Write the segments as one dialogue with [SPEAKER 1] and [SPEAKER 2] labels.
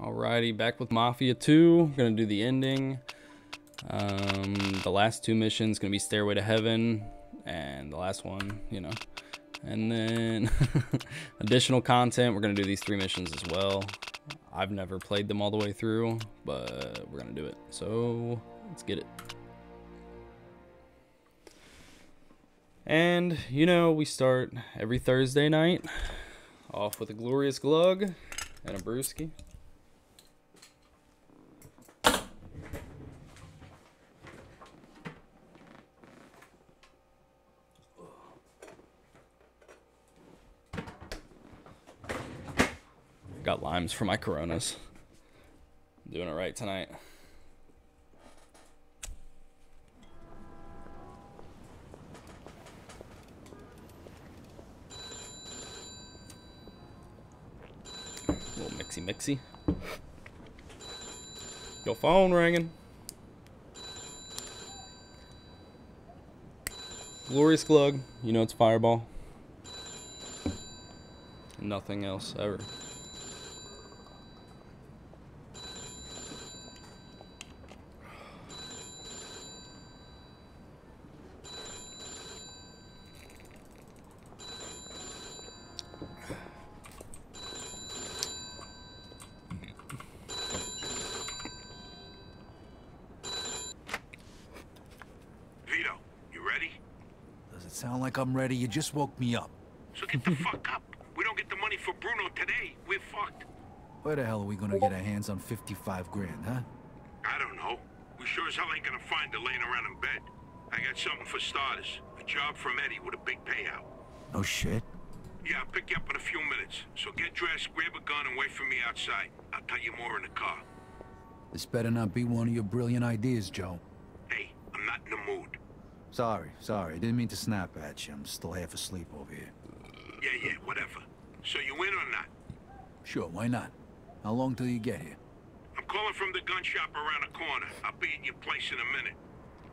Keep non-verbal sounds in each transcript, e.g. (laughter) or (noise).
[SPEAKER 1] Alrighty, back with Mafia 2. We're gonna do the ending. Um, the last two missions gonna be Stairway to Heaven, and the last one, you know. And then (laughs) additional content. We're gonna do these three missions as well. I've never played them all the way through, but we're gonna do it. So let's get it. And you know, we start every Thursday night off with a glorious glug and a brewski. Got limes for my coronas. Doing it right tonight. little mixy mixy. Your phone ringing. Glorious Glug. You know it's Fireball. Nothing else ever.
[SPEAKER 2] Vito, you ready?
[SPEAKER 3] Does it sound like I'm ready? You just woke me up.
[SPEAKER 2] So get the fuck up. We don't get the money for Bruno today. We're fucked.
[SPEAKER 3] Where the hell are we gonna get our hands on 55 grand, huh?
[SPEAKER 2] I don't know. We sure as hell ain't gonna find her laying around in bed. I got something for starters. A job from Eddie with a big payout.
[SPEAKER 3] No shit.
[SPEAKER 2] Yeah, I'll pick you up in a few minutes. So get dressed, grab a gun, and wait for me outside. I'll tell you more in the car.
[SPEAKER 3] This better not be one of your brilliant ideas, Joe.
[SPEAKER 2] Hey, I'm not in the mood.
[SPEAKER 3] Sorry, sorry. Didn't mean to snap at you. I'm still half asleep over here.
[SPEAKER 2] Yeah, yeah, whatever. So you in or not?
[SPEAKER 3] Sure, why not? How long till you get here?
[SPEAKER 2] I'm calling from the gun shop around the corner. I'll be at your place in a minute.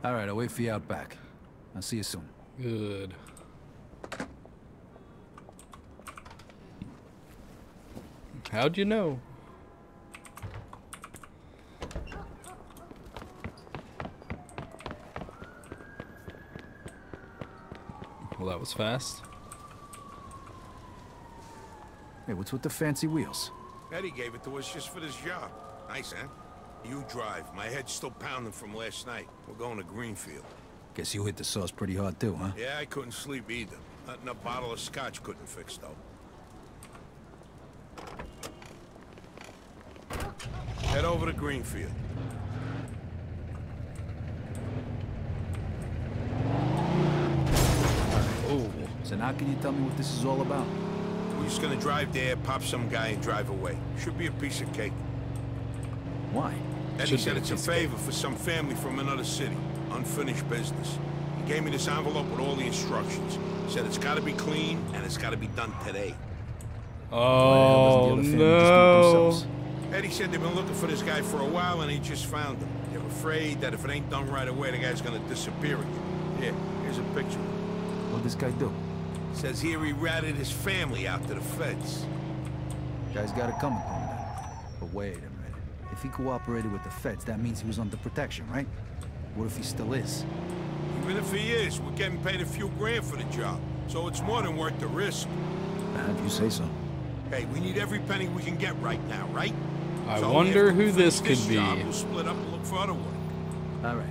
[SPEAKER 3] All right, I'll wait for you out back. I'll see you soon.
[SPEAKER 1] Good. How'd you know? Well, that was fast.
[SPEAKER 3] Hey, what's with the fancy wheels?
[SPEAKER 2] Eddie gave it to us just for this job. Nice, huh? You drive. My head's still pounding from last night. We're going to Greenfield.
[SPEAKER 3] Guess you hit the sauce pretty hard too, huh?
[SPEAKER 2] Yeah, I couldn't sleep either. Nothing a bottle of scotch couldn't fix, though. Head over to Greenfield.
[SPEAKER 1] Oh,
[SPEAKER 3] So now can you tell me what this is all about?
[SPEAKER 2] We're just gonna drive there, pop some guy, and drive away. Should be a piece of cake.
[SPEAKER 3] Why?
[SPEAKER 2] Eddie
[SPEAKER 1] Should
[SPEAKER 2] said
[SPEAKER 1] be a
[SPEAKER 2] it's a
[SPEAKER 1] piece of cake.
[SPEAKER 2] favor for some family from another city. Unfinished business. He gave me this envelope with all the instructions. Said it's gotta be clean, and it's gotta be done today.
[SPEAKER 1] oh
[SPEAKER 3] Why the hell doesn't the other oh, family just do it
[SPEAKER 1] no!
[SPEAKER 2] Eddie said they've been looking for this guy for a while, and he just found him. They're afraid that if it ain't done right away, the guy's gonna disappear again. Here, here's a picture.
[SPEAKER 3] What'd this guy do?
[SPEAKER 2] Says here he ratted his family out to the feds.
[SPEAKER 3] Guy's got it coming from him then. But wait a minute. If he cooperated with the feds, that means he was under protection, right? What if he still is?
[SPEAKER 2] Even if he is, we're getting paid a few grand for the job. So it's more than worth the risk.
[SPEAKER 3] If you say so.
[SPEAKER 2] Hey, we need every penny we can get right now, right?
[SPEAKER 1] I
[SPEAKER 2] So
[SPEAKER 1] wonder who this could be.
[SPEAKER 2] Job, we'll split up and look for other work.
[SPEAKER 3] All right.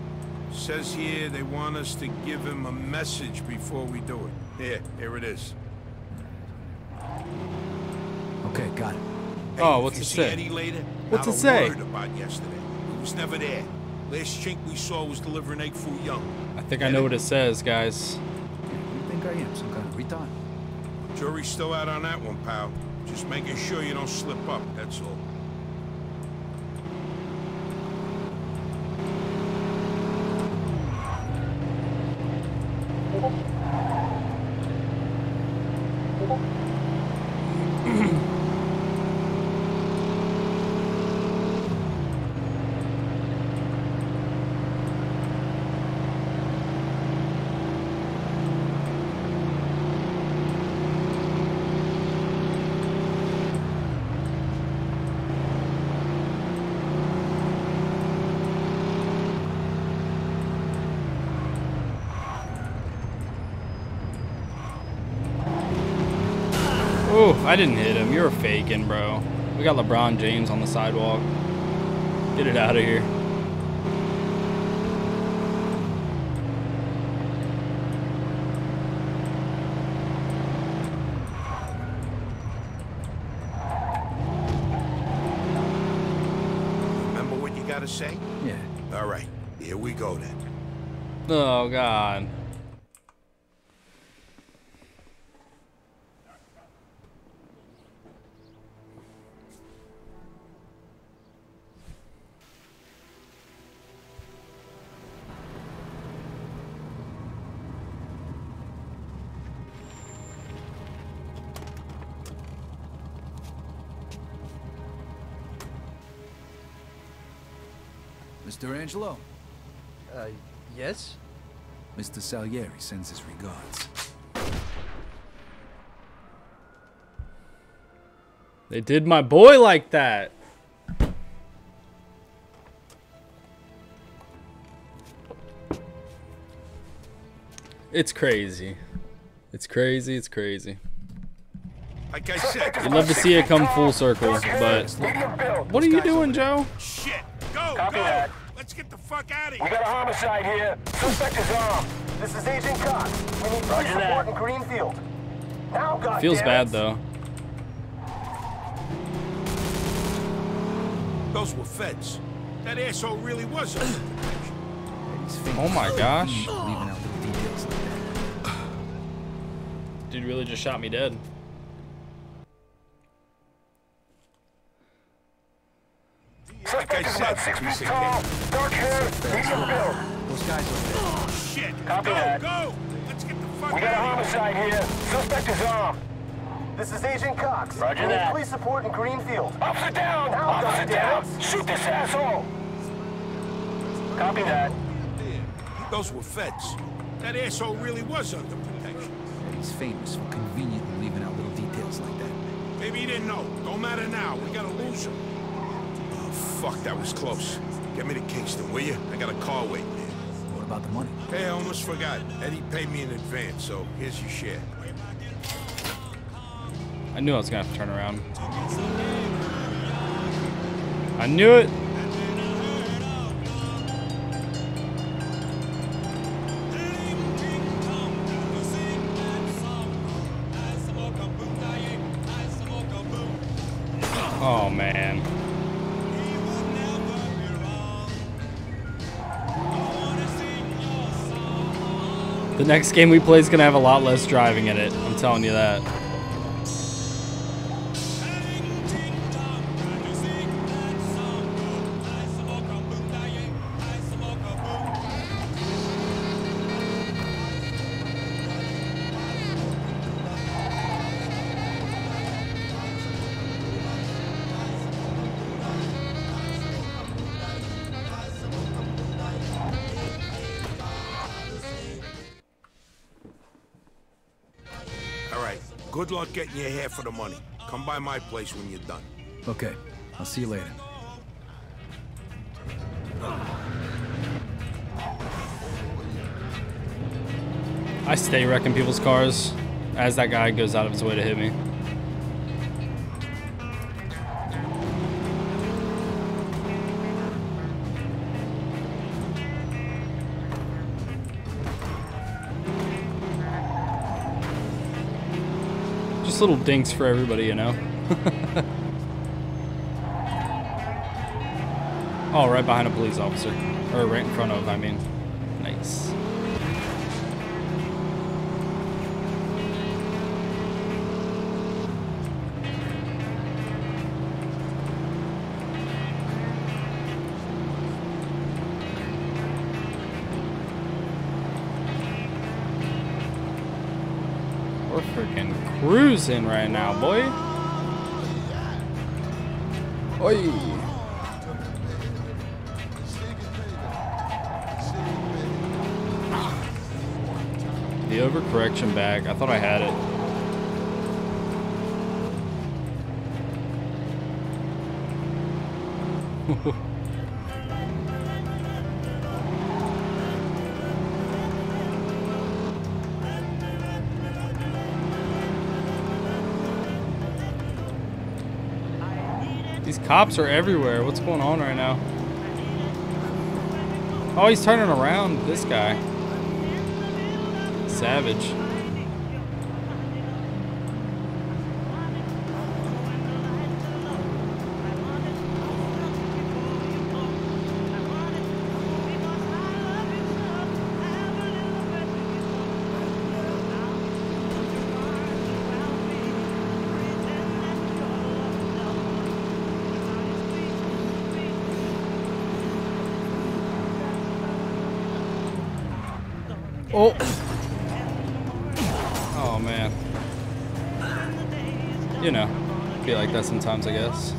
[SPEAKER 2] Says here they want us to give him a message before we do it. Here, here it is.
[SPEAKER 3] Okay, got it.
[SPEAKER 2] Hey,
[SPEAKER 1] Oh, what's it say?
[SPEAKER 2] Eddie later,
[SPEAKER 1] What's
[SPEAKER 2] not
[SPEAKER 1] it
[SPEAKER 2] a
[SPEAKER 1] say?
[SPEAKER 2] word about yesterday. He was never there. Last chink we saw was delivering egg foo young.
[SPEAKER 1] I think I know what it says, guys.
[SPEAKER 3] Do you think I am? Some kind of retard?
[SPEAKER 2] Jury's still out on that one, pal. Just making sure you don't slip up, that's all.
[SPEAKER 1] Got LeBron James on the sidewalk. Get it out of here.
[SPEAKER 2] Remember what you gotta say?
[SPEAKER 3] Yeah.
[SPEAKER 2] All right, here we go then.
[SPEAKER 1] Oh, God.
[SPEAKER 3] Mr. Angelo,
[SPEAKER 4] Uh, yes?
[SPEAKER 3] Mr. Salieri sends his regards.
[SPEAKER 1] They did my boy like that. It's crazy. It's crazy. It's crazy.
[SPEAKER 2] Like I said,
[SPEAKER 1] You'd love to see it come full circle, but what are you doing, Joe?
[SPEAKER 2] shit. Go, go.
[SPEAKER 5] That.
[SPEAKER 2] Let's get the fuck out of here.
[SPEAKER 5] We got a homicide here. Suspect is armed. This is Agent Cox. We need police support in Greenfield. Now, God
[SPEAKER 1] Feels bad though.
[SPEAKER 2] Those were feds. That asshole really was under protection. (coughs)
[SPEAKER 1] Oh my gosh.
[SPEAKER 3] Leaving out little details like that.
[SPEAKER 1] Dude really just shot me dead.
[SPEAKER 2] Like I said,
[SPEAKER 5] Six feet tall, dark hair, medium build.
[SPEAKER 3] Those guys over there.
[SPEAKER 2] Oh, shit.
[SPEAKER 5] Copy
[SPEAKER 2] go,
[SPEAKER 5] that.
[SPEAKER 2] go. Let's get the fuck
[SPEAKER 5] We got a
[SPEAKER 2] out of here.
[SPEAKER 5] homicide here. Suspect is armed. This is Agent Cox.
[SPEAKER 6] Roger
[SPEAKER 5] we need
[SPEAKER 6] that.
[SPEAKER 5] police support in Greenfield.
[SPEAKER 6] Officer down!
[SPEAKER 5] Now,
[SPEAKER 6] Officer down!
[SPEAKER 5] goddammit.
[SPEAKER 6] Shoot this asshole!
[SPEAKER 5] Copy that.
[SPEAKER 2] Those were feds. That asshole really was under protection.
[SPEAKER 3] He's famous for conveniently leaving out little details like that.
[SPEAKER 2] Maybe he didn't know. Don't matter now. We gotta lose him. Fuck, that was close. Get me to Kingston, will you? I got a car waiting there.
[SPEAKER 3] What about the money?
[SPEAKER 2] Hey, I almost forgot. Eddie paid me in advance, so here's your share.
[SPEAKER 1] I knew I was gonna have to turn around. I knew it. Next game we play is gonna have a lot less driving in it. I'm telling you that.
[SPEAKER 2] Good luck getting your hair for the money. Come by my place when you're done.
[SPEAKER 3] Okay, I'll see you later.
[SPEAKER 1] I stay wrecking people's cars as that guy goes out of his way to hit me. Just little dinks for everybody, you know? (laughs) oh, right behind a police officer. Or right in front of, I mean. Cruising right now, boy. Oi. The overcorrection bag. I thought I had it. These (laughs) cops are everywhere. What's going on right now? Oh, he's turning around. This guy. Savage. Like that sometimes, I guess.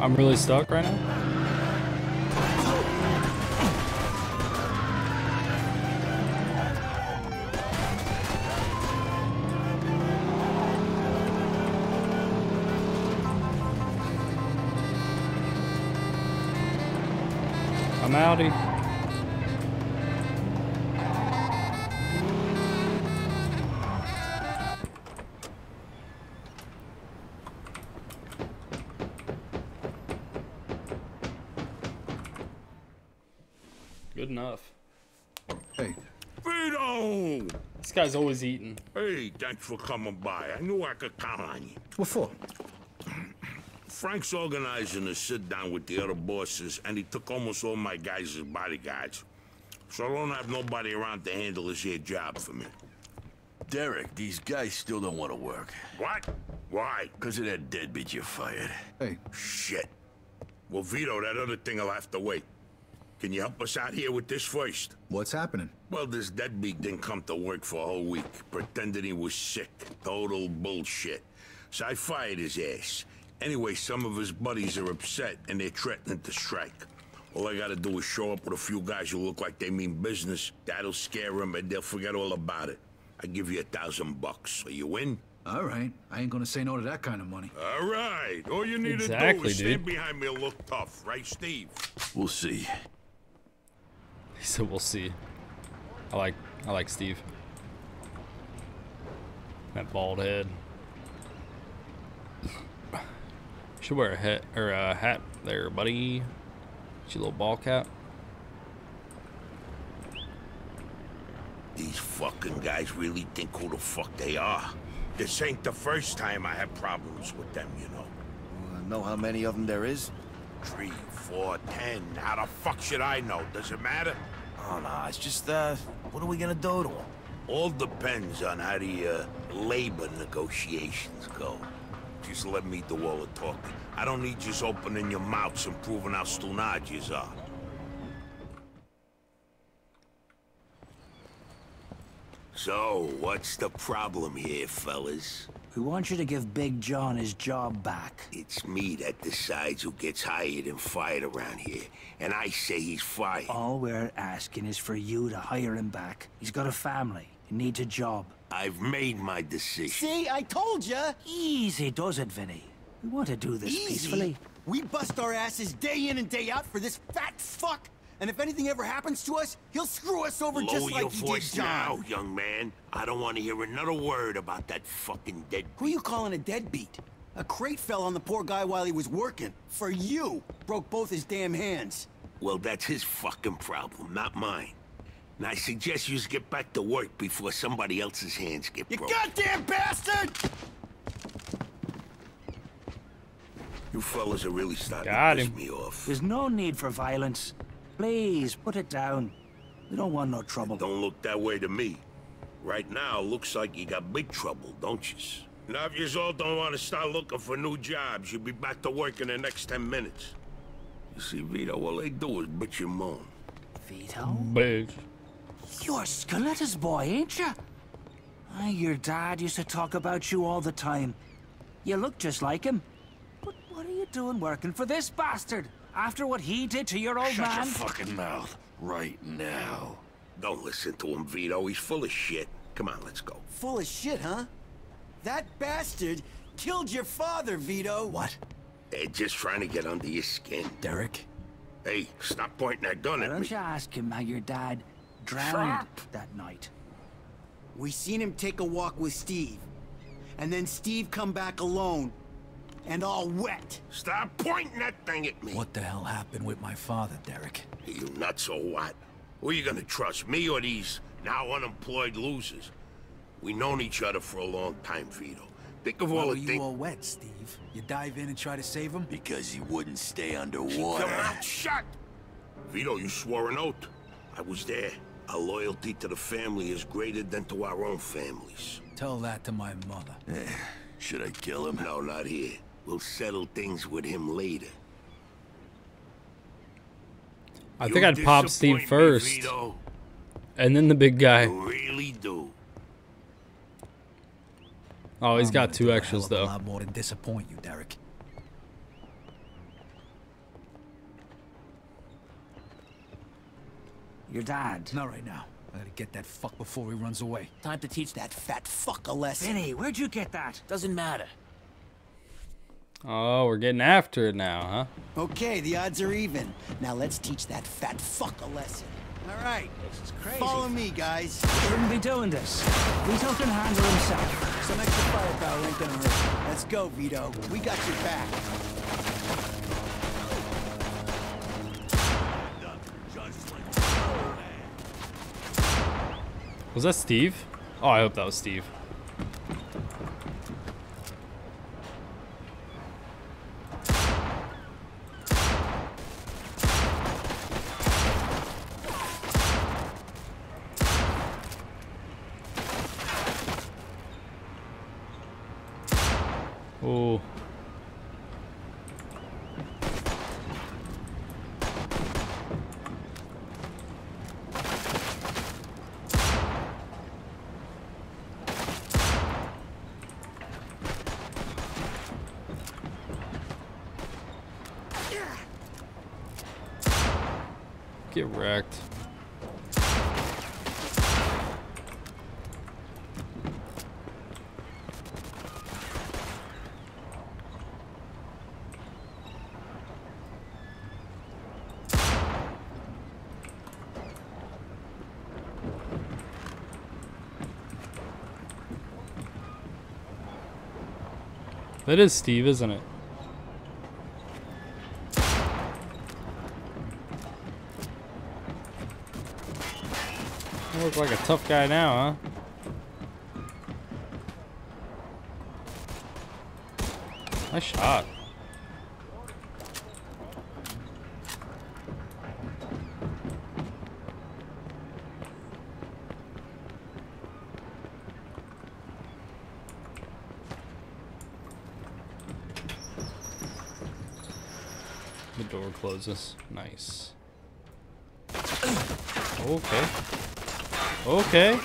[SPEAKER 1] I'm really stuck right now. Guy's always eating.
[SPEAKER 2] Hey, thanks for coming by. I knew I could count on you.
[SPEAKER 3] what for?
[SPEAKER 2] Frank's organizing a sit down with the other bosses, and he took almost all my guys as bodyguards. So I don't have nobody around to handle this here job for me.
[SPEAKER 6] Derek, these guys still don't want to work.
[SPEAKER 2] What? Why?
[SPEAKER 6] Because of that deadbeat you fired.
[SPEAKER 3] Hey,
[SPEAKER 2] Shit. Well, Vito, that other thing will have to wait. Can you help us out here with this first?
[SPEAKER 3] what's happening?
[SPEAKER 2] Well, this deadbeat didn't come to work for a whole week, pretending he was sick. Total bullshit. So I fired his ass. Anyway, some of his buddies are upset, and they're threatening to strike. All I gotta do is show up with a few guys who look like they mean business. That'll scare them, and they'll forget all about it. I give you a thousand bucks. Are you in?
[SPEAKER 3] All right, I ain't gonna say no to that kind of money.
[SPEAKER 2] All right. All you need to do
[SPEAKER 1] Exactly,
[SPEAKER 2] is stand behind me and look tough, right, Steve?
[SPEAKER 6] We'll see. (laughs)
[SPEAKER 1] He said we'll see. I like I like Steve. That bald head. (sighs) Should wear a hat or a hat there, buddy. Get your little ball cap.
[SPEAKER 2] These fucking guys really think who the fuck they are. This ain't the first time I have problems with them, you know.
[SPEAKER 6] know how many of them there is?
[SPEAKER 2] Three, four, ten. How the fuck should I know? Does it matter?
[SPEAKER 6] Oh, no, it's just, uh, what are we gonna do to them?
[SPEAKER 2] All depends on how the uh, labor negotiations go. Just let me do all the talking. I don't need just opening your mouths and proving how stunad yous are. So, what's the problem here, fellas?
[SPEAKER 7] We want you to give Big John his job back.
[SPEAKER 2] It's me that decides who gets hired and fired around here. And I say he's fired.
[SPEAKER 7] All we're asking is for you to hire him back. He's got a family. He needs a job.
[SPEAKER 2] I've made my decision.
[SPEAKER 8] See, I told you.
[SPEAKER 7] Easy does it, Vinny. We want to do this
[SPEAKER 8] Easy.
[SPEAKER 7] peacefully.
[SPEAKER 8] We bust our asses day in and day out for this fat fuck. And if anything ever happens to us, he'll screw us over
[SPEAKER 2] Lower
[SPEAKER 8] just
[SPEAKER 2] your
[SPEAKER 8] like he did
[SPEAKER 2] voice
[SPEAKER 8] John.
[SPEAKER 2] now, young man. I don't want to hear another word about that fucking dead.
[SPEAKER 8] Who you calling a deadbeat? A crate fell on the poor guy while he was working. For you. Broke both his damn hands.
[SPEAKER 2] Well, that's his fucking problem, not mine. And I suggest you get back to work before somebody else's hands get
[SPEAKER 8] You
[SPEAKER 2] broke.
[SPEAKER 8] goddamn bastard!
[SPEAKER 2] You fellas are really starting
[SPEAKER 1] Got
[SPEAKER 2] to piss
[SPEAKER 1] him.
[SPEAKER 2] me off.
[SPEAKER 7] There's no need for violence. Please, put it down. We don't want no trouble.
[SPEAKER 2] Don't look that way to me. Right now, looks like you got big trouble, don't you? Now, if you all don't want to start looking for new jobs, you'll be back to work in the next ten minutes. You see, Vito, all they do is bitch and moan.
[SPEAKER 7] Vito?
[SPEAKER 1] Bitch.
[SPEAKER 7] You're Scaletta's boy, ain't you? Ah, your dad used to talk about you all the time. You look just like him. But what are you doing working for this bastard? After what he did to your old
[SPEAKER 6] Shut
[SPEAKER 7] man?
[SPEAKER 6] Shut your fucking mouth right now.
[SPEAKER 2] Don't listen to him, Vito. He's full of shit. Come on, let's go.
[SPEAKER 8] Full of shit, huh? That bastard killed your father, Vito.
[SPEAKER 3] What?
[SPEAKER 2] They're just trying to get under your skin.
[SPEAKER 3] Derek?
[SPEAKER 2] Hey, stop pointing that gun
[SPEAKER 7] Why
[SPEAKER 2] at
[SPEAKER 7] don't
[SPEAKER 2] me.
[SPEAKER 7] you ask him how your dad drowned
[SPEAKER 2] Shut
[SPEAKER 7] that night?
[SPEAKER 8] We seen him take a walk with Steve. And then Steve come back alone. And all wet.
[SPEAKER 2] Stop pointing that thing at me.
[SPEAKER 3] What the hell happened with my father, Derek?
[SPEAKER 2] Are You nuts or what? Who are you gonna trust, me or these now unemployed losers? We've known each other for a long time, Vito. Think of
[SPEAKER 3] Why
[SPEAKER 2] all
[SPEAKER 3] were
[SPEAKER 2] the
[SPEAKER 3] you
[SPEAKER 2] things.
[SPEAKER 3] all wet, Steve? You dive in and try to save him?
[SPEAKER 6] Because he wouldn't stay underwater.
[SPEAKER 2] your mouth shut! Vito, you swore an oath. I was there. Our loyalty to the family is greater than to our own families.
[SPEAKER 3] Tell that to my mother.
[SPEAKER 6] Eh, should I kill him?
[SPEAKER 2] No, not here. We'll settle things with him later.
[SPEAKER 1] I
[SPEAKER 2] You
[SPEAKER 1] think I'd pop Steve
[SPEAKER 2] disappoint me,
[SPEAKER 1] first, and then the big guy.
[SPEAKER 2] You really do.
[SPEAKER 1] Oh, he's
[SPEAKER 3] I'm
[SPEAKER 1] got two extras though.
[SPEAKER 3] A lot more than disappoint you, Derek.
[SPEAKER 7] Your dad.
[SPEAKER 3] Not right now. I gotta get that fuck before he runs away.
[SPEAKER 8] Time to teach that fat fuck a lesson.
[SPEAKER 7] Vinny, where'd you get that?
[SPEAKER 8] Doesn't matter.
[SPEAKER 1] Oh, we're getting after it now, huh?
[SPEAKER 8] Okay, the odds are even. Now let's teach that fat fuck a lesson. All right.
[SPEAKER 7] This is crazy.
[SPEAKER 8] Follow me, guys.
[SPEAKER 7] Shouldn't be doing this. Vito can handle himself.
[SPEAKER 8] Some extra firepower ain't gonna hurt. Let's go, Vito. We got your back.
[SPEAKER 1] Was that Steve? Oh, I hope that was Steve. Oh. Get wrecked. That is Steve, isn't it? You look like a tough guy now, huh? Nice shot. The closes. Nice. Okay. Okay.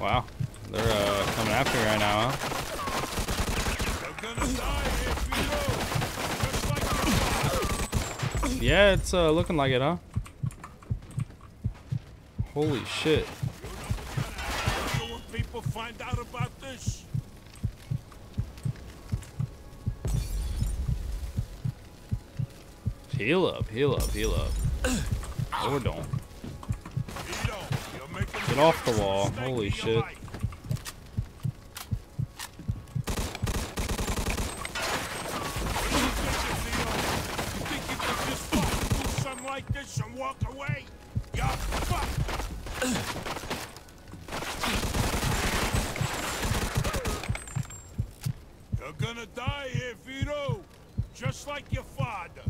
[SPEAKER 1] Wow. They're uh, coming after me right now, huh? Yeah, it's uh, looking like it, huh? Holy shit.
[SPEAKER 2] people find out about this?
[SPEAKER 1] Heal up, heal up, heal up. Or don't. Get off the wall. Holy shit.
[SPEAKER 2] like this and walk away? You're fucked! You're gonna die here, Vito! Just like your father!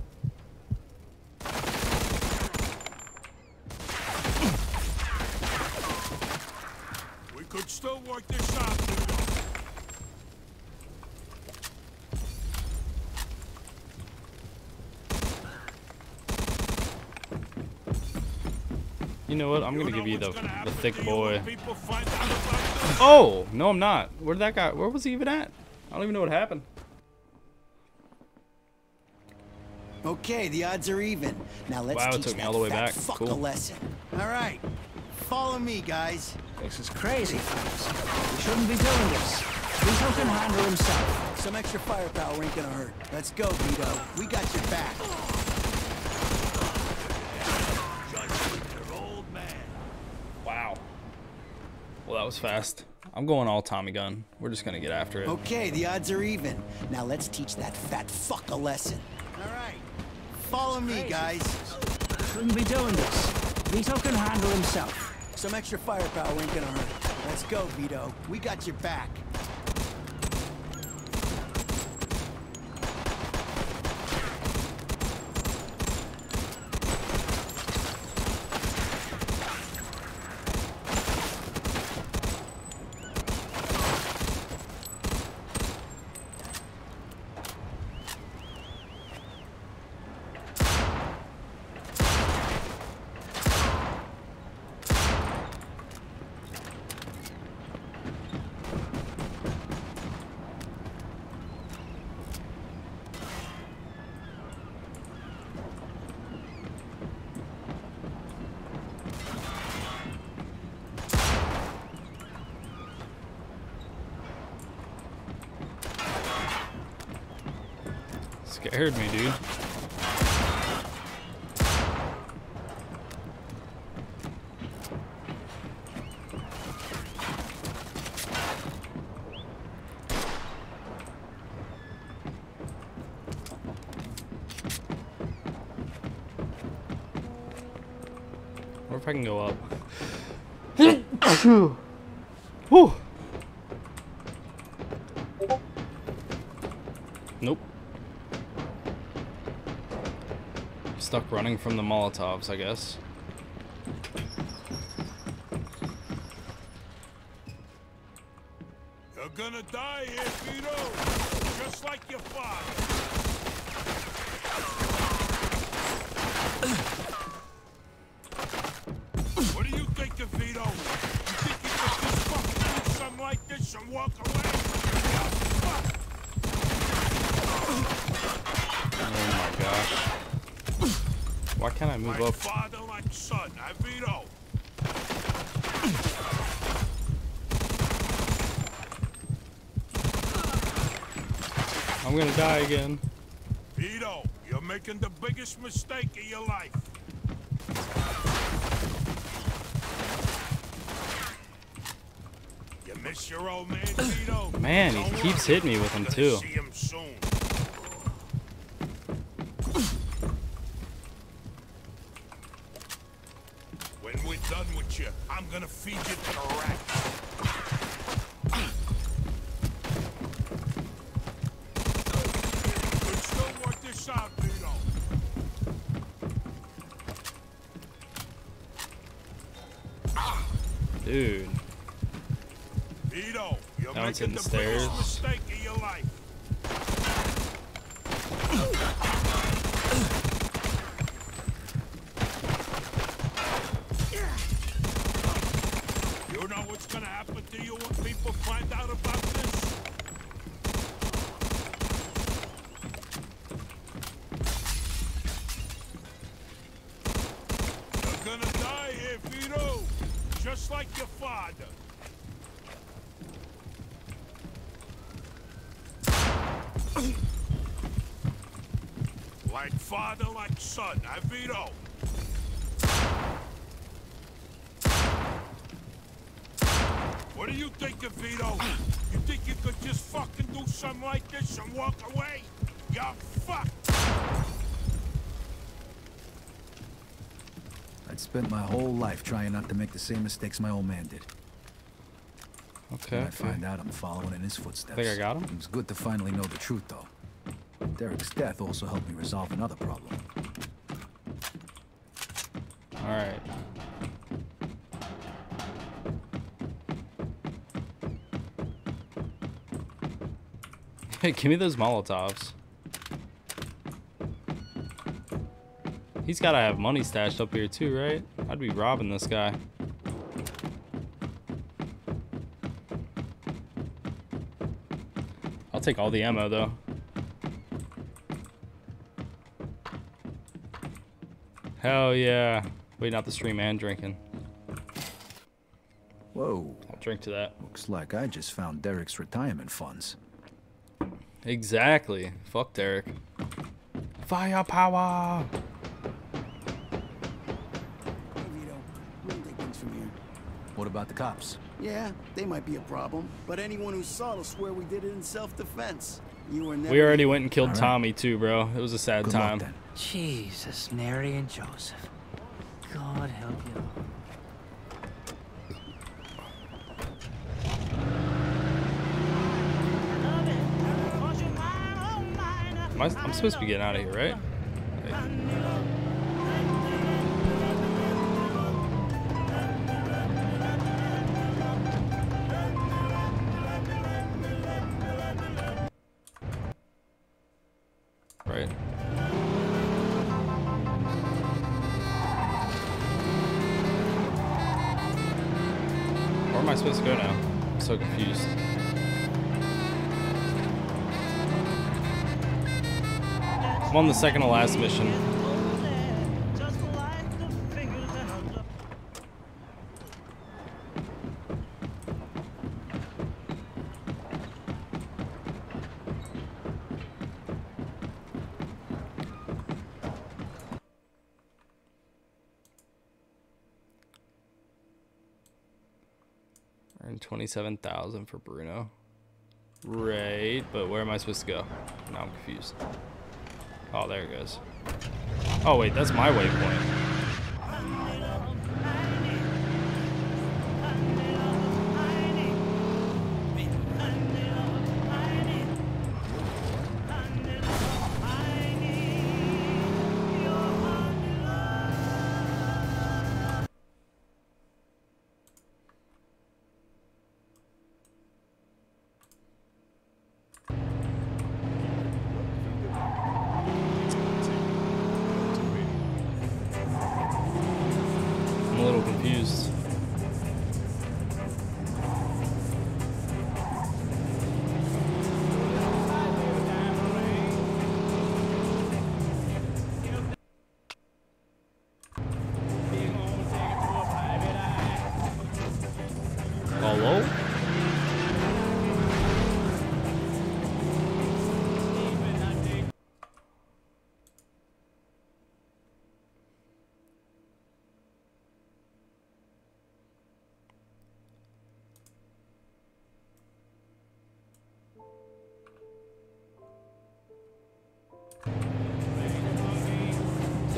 [SPEAKER 2] We could still work this out, Vito.
[SPEAKER 1] You know what? I'm gonna give you the the thick boy.
[SPEAKER 2] People find out about this.
[SPEAKER 1] Oh no, I'm not. Where did that guy? Where was he even at? I don't even know what happened.
[SPEAKER 8] Okay, the odds are even. Now let's
[SPEAKER 1] Wow, it
[SPEAKER 8] teach
[SPEAKER 1] took me
[SPEAKER 8] that
[SPEAKER 1] all the way back.
[SPEAKER 8] fuck
[SPEAKER 1] Cool.
[SPEAKER 8] a lesson. All right, follow me, guys.
[SPEAKER 7] This is crazy, fellas. We shouldn't be doing this. Vito can handle himself.
[SPEAKER 8] Some extra firepower ain't gonna hurt. Let's go, Vito. We got your back.
[SPEAKER 1] Wow. Well, that was fast. I'm going all Tommy gun. We're just gonna get after it.
[SPEAKER 8] Okay, the odds are even. Now let's teach that fat fuck a lesson. All right, follow me, guys.
[SPEAKER 7] Shouldn't be doing this. Vito can handle himself.
[SPEAKER 8] Some extra firepower ain't gonna hurt. Let's go, Vito. We got your back.
[SPEAKER 1] Scared me, dude. Or if I can go up. (coughs) Whew. Nope. Stuck running from the Molotovs, I guess.
[SPEAKER 2] You're gonna die here, Vito. Just like your father.
[SPEAKER 1] Can't I move
[SPEAKER 2] Like
[SPEAKER 1] up?
[SPEAKER 2] father, like son, huh, Vito?
[SPEAKER 1] I'm gonna die again.
[SPEAKER 2] Vito, you're making the biggest mistake of your life. You miss your old man, Vito?
[SPEAKER 1] Man, he keeps hitting me with him, too.
[SPEAKER 3] Trying not to make the same mistakes my old man did.
[SPEAKER 1] Okay.
[SPEAKER 3] When I find out I'm following in his footsteps.
[SPEAKER 1] Think I got him?
[SPEAKER 3] It was good to finally know the truth, though. Derek's death also helped me resolve another problem.
[SPEAKER 1] All right. (laughs) Hey, give me those Molotovs. He's gotta have money stashed up here too, right? I'd be robbing this guy. I'll take all the ammo though. Hell yeah. Waiting out the stream and drinking.
[SPEAKER 3] Whoa.
[SPEAKER 1] I'll drink to that.
[SPEAKER 3] Looks like I just found Derek's retirement funds.
[SPEAKER 1] Exactly. Fuck Derek. Firepower!
[SPEAKER 8] Hey, Vito, we can take things from here.
[SPEAKER 3] What about the cops?
[SPEAKER 8] Yeah, they might be a problem, but anyone who saw it will swear we did it in self-defense. You were never...
[SPEAKER 1] We already went and killed
[SPEAKER 3] All right.
[SPEAKER 1] Tommy too, bro. It was a sad
[SPEAKER 3] Good
[SPEAKER 1] time.
[SPEAKER 3] luck.
[SPEAKER 7] Jesus, Mary and Joseph. God help you.
[SPEAKER 1] Am I, I'm supposed to be getting out of here, right? Right. On the second to last mission. Earned 27,000 for Bruno. Right, but where am I supposed to go? Now I'm confused. Oh, there it goes. Oh, wait, that's my waypoint.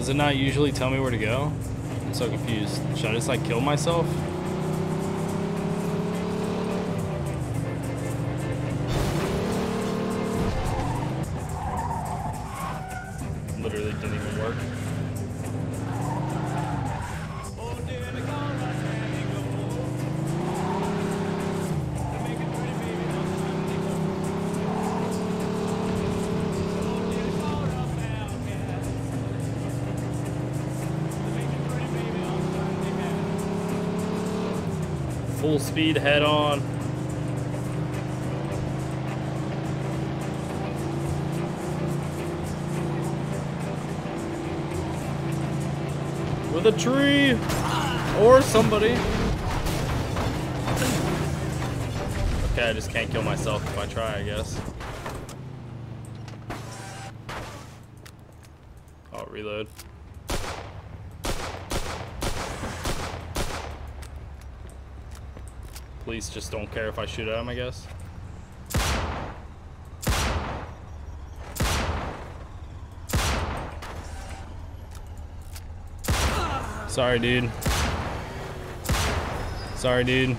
[SPEAKER 1] Does it not usually tell me where to go? I'm so confused. Should I just like kill myself? Speed head on. With a tree or somebody. Okay, I just can't kill myself if I try, I guess. Oh, reload. Police just don't care if I shoot at them, I guess. Sorry, dude. Sorry, dude.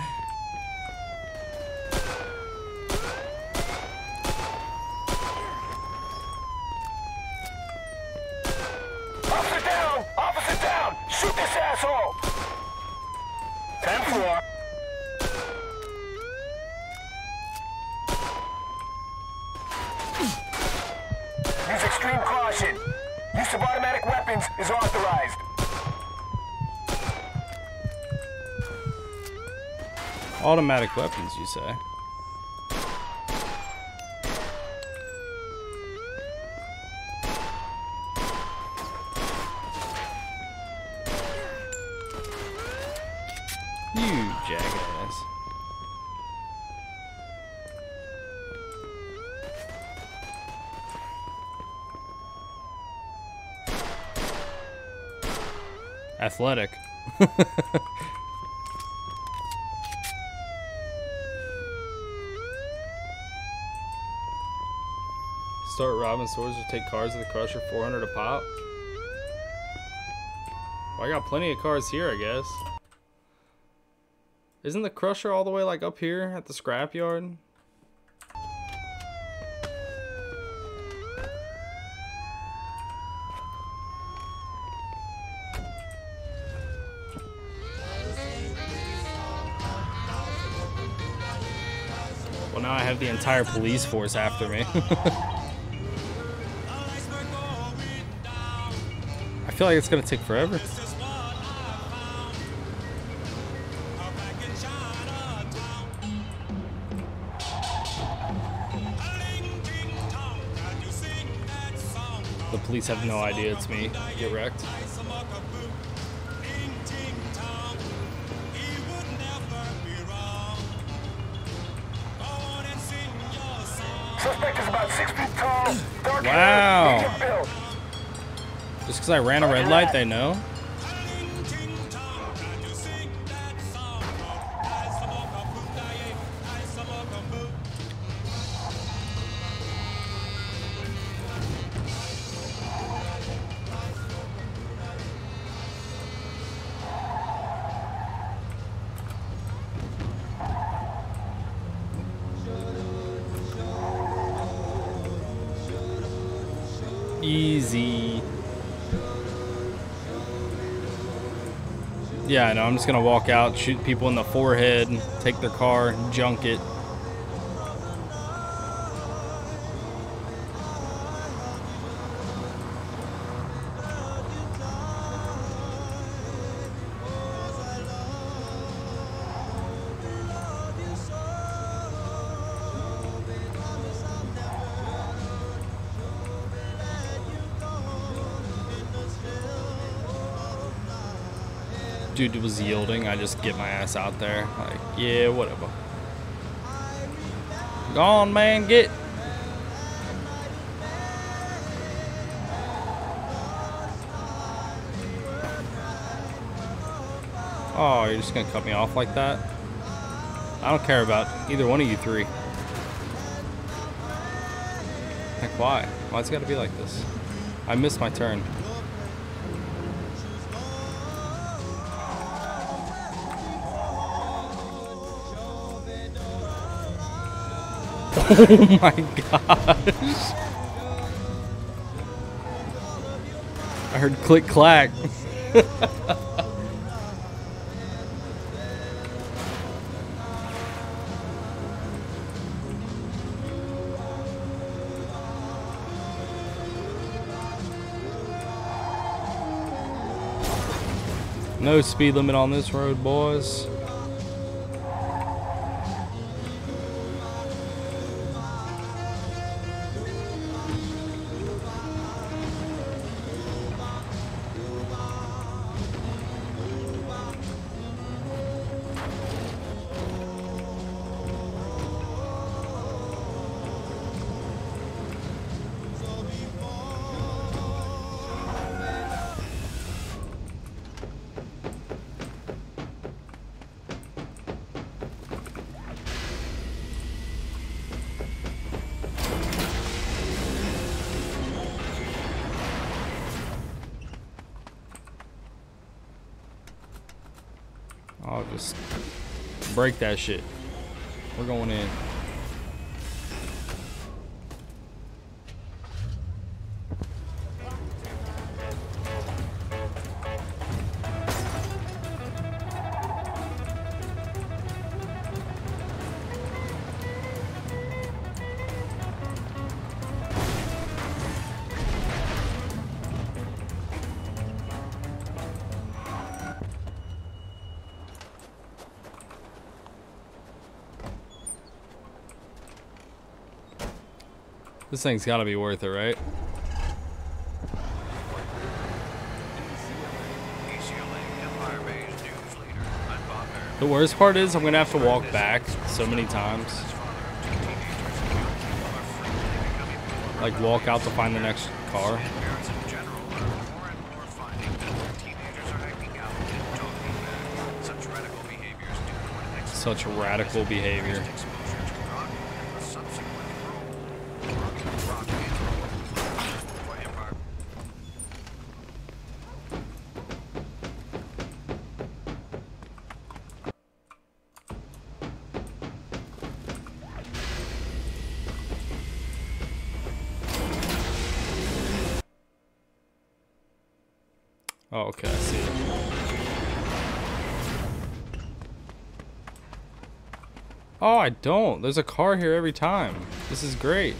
[SPEAKER 5] Automatic weapons,
[SPEAKER 1] you say? You jackass. Athletic. (laughs) Robbing stores to take cars to the Crusher, 400 a pop. Well, I got plenty of cars here, I guess. Isn't the Crusher all the way like up here at the scrapyard? Well, now I have the entire police force after me. (laughs) feel like it's gonna take forever. The police have no idea it's me. Get wrecked. Because I ran a red light, they know? I know. I'm just gonna walk out, shoot people in the forehead, take their car, junk it. Dude was yielding. I just get my ass out there. Like, yeah, whatever. Gone, man, get. Oh, you're just gonna cut me off like that? I don't care about either one of you three. Heck, why? Why's it gotta be like this? I missed my turn. Oh my gosh. I heard click clack. No speed limit on this road, boys. Break that shit. We're going in. This thing's gotta be worth it, right? The worst part is I'm gonna have to walk back so many times. Like walk out to find the next car. Such radical behavior. I don't. There's a car here every time. This is great.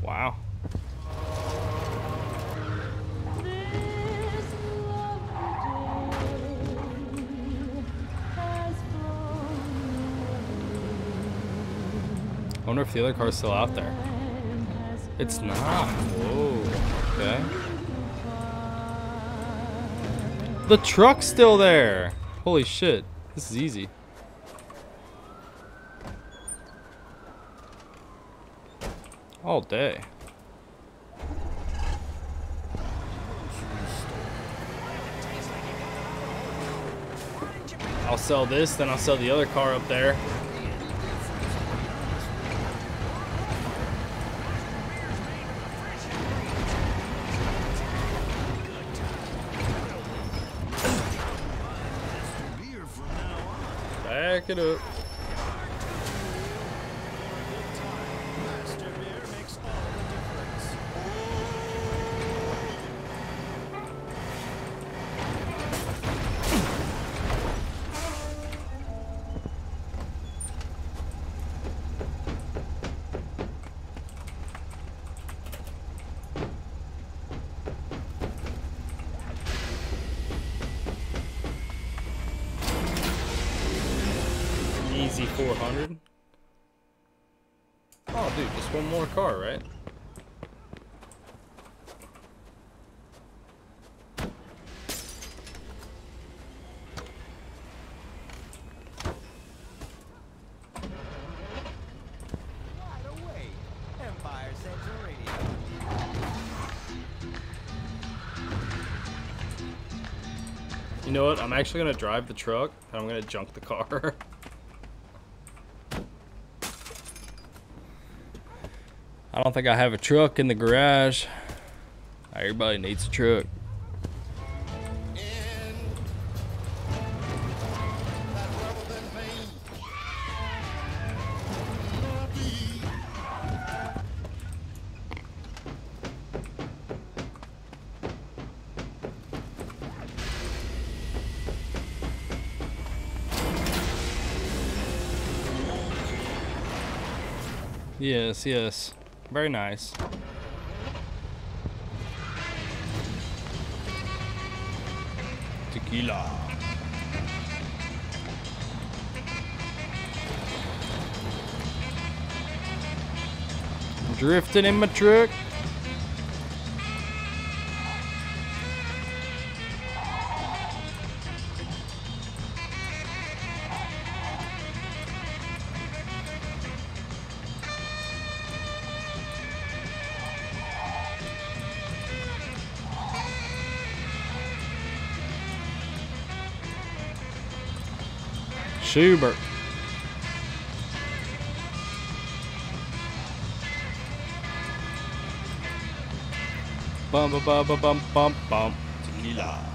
[SPEAKER 1] Wow. I wonder if the other car's still out there. It's not. Whoa. Okay. The truck's still there. Holy shit. This is easy. All day. I'll sell this, then I'll sell the other car up there. Back know what? I'm actually gonna drive the truck and I'm gonna junk the car. (laughs) I don't think I have a truck in the garage. Everybody needs a truck. Yes. Very nice. Tequila. Drifting in my truck. Shubert. Bum bum bum bum bum bum bum.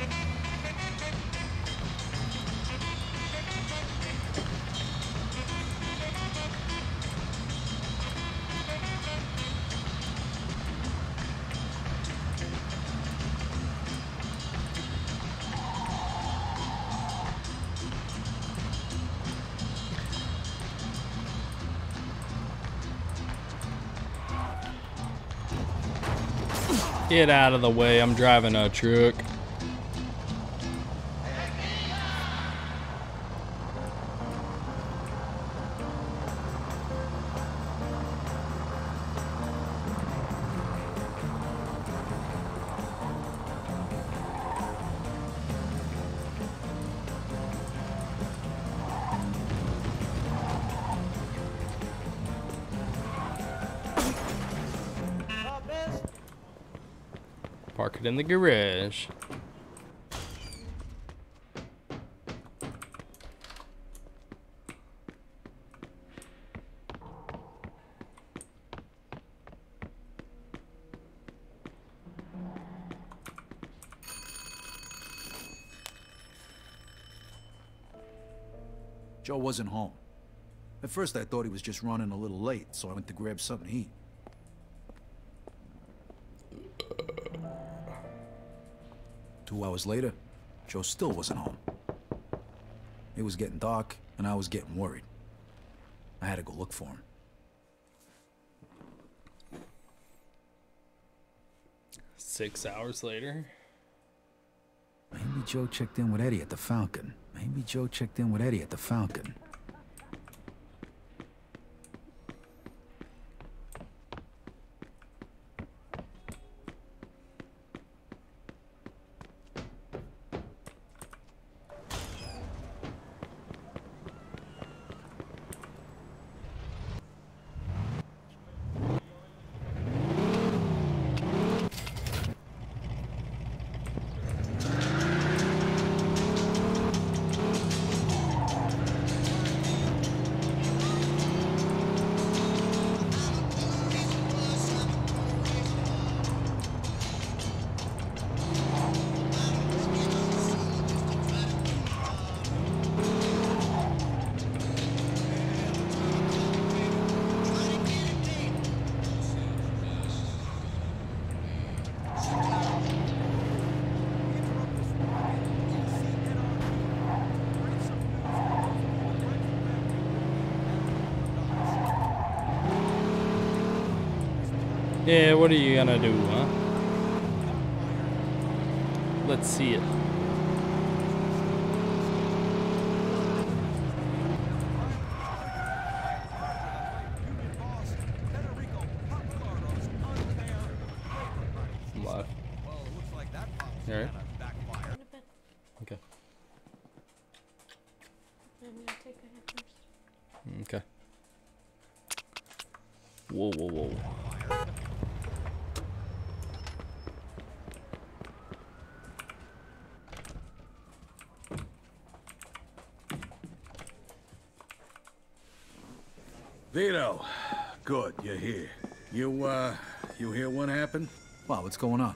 [SPEAKER 1] Get out of the way. I'm driving a truck. In the garage.
[SPEAKER 3] Joe wasn't home. At first I thought he was just running a little late, so I went to grab something to eat. Hours later, Joe still wasn't home. It was getting dark, and I was getting worried. I had to go look for him.
[SPEAKER 1] Six hours later.
[SPEAKER 3] Maybe Joe checked in with Eddie at the Falcon. Maybe Joe checked in with Eddie at the Falcon.
[SPEAKER 1] Yeah, what are you gonna do, huh? Let's see it. I'm live. You alright? Okay. Okay. Whoa, whoa, whoa.
[SPEAKER 6] Vito, good, you're here. You, uh, you hear what happened?
[SPEAKER 3] Wow, what's going on?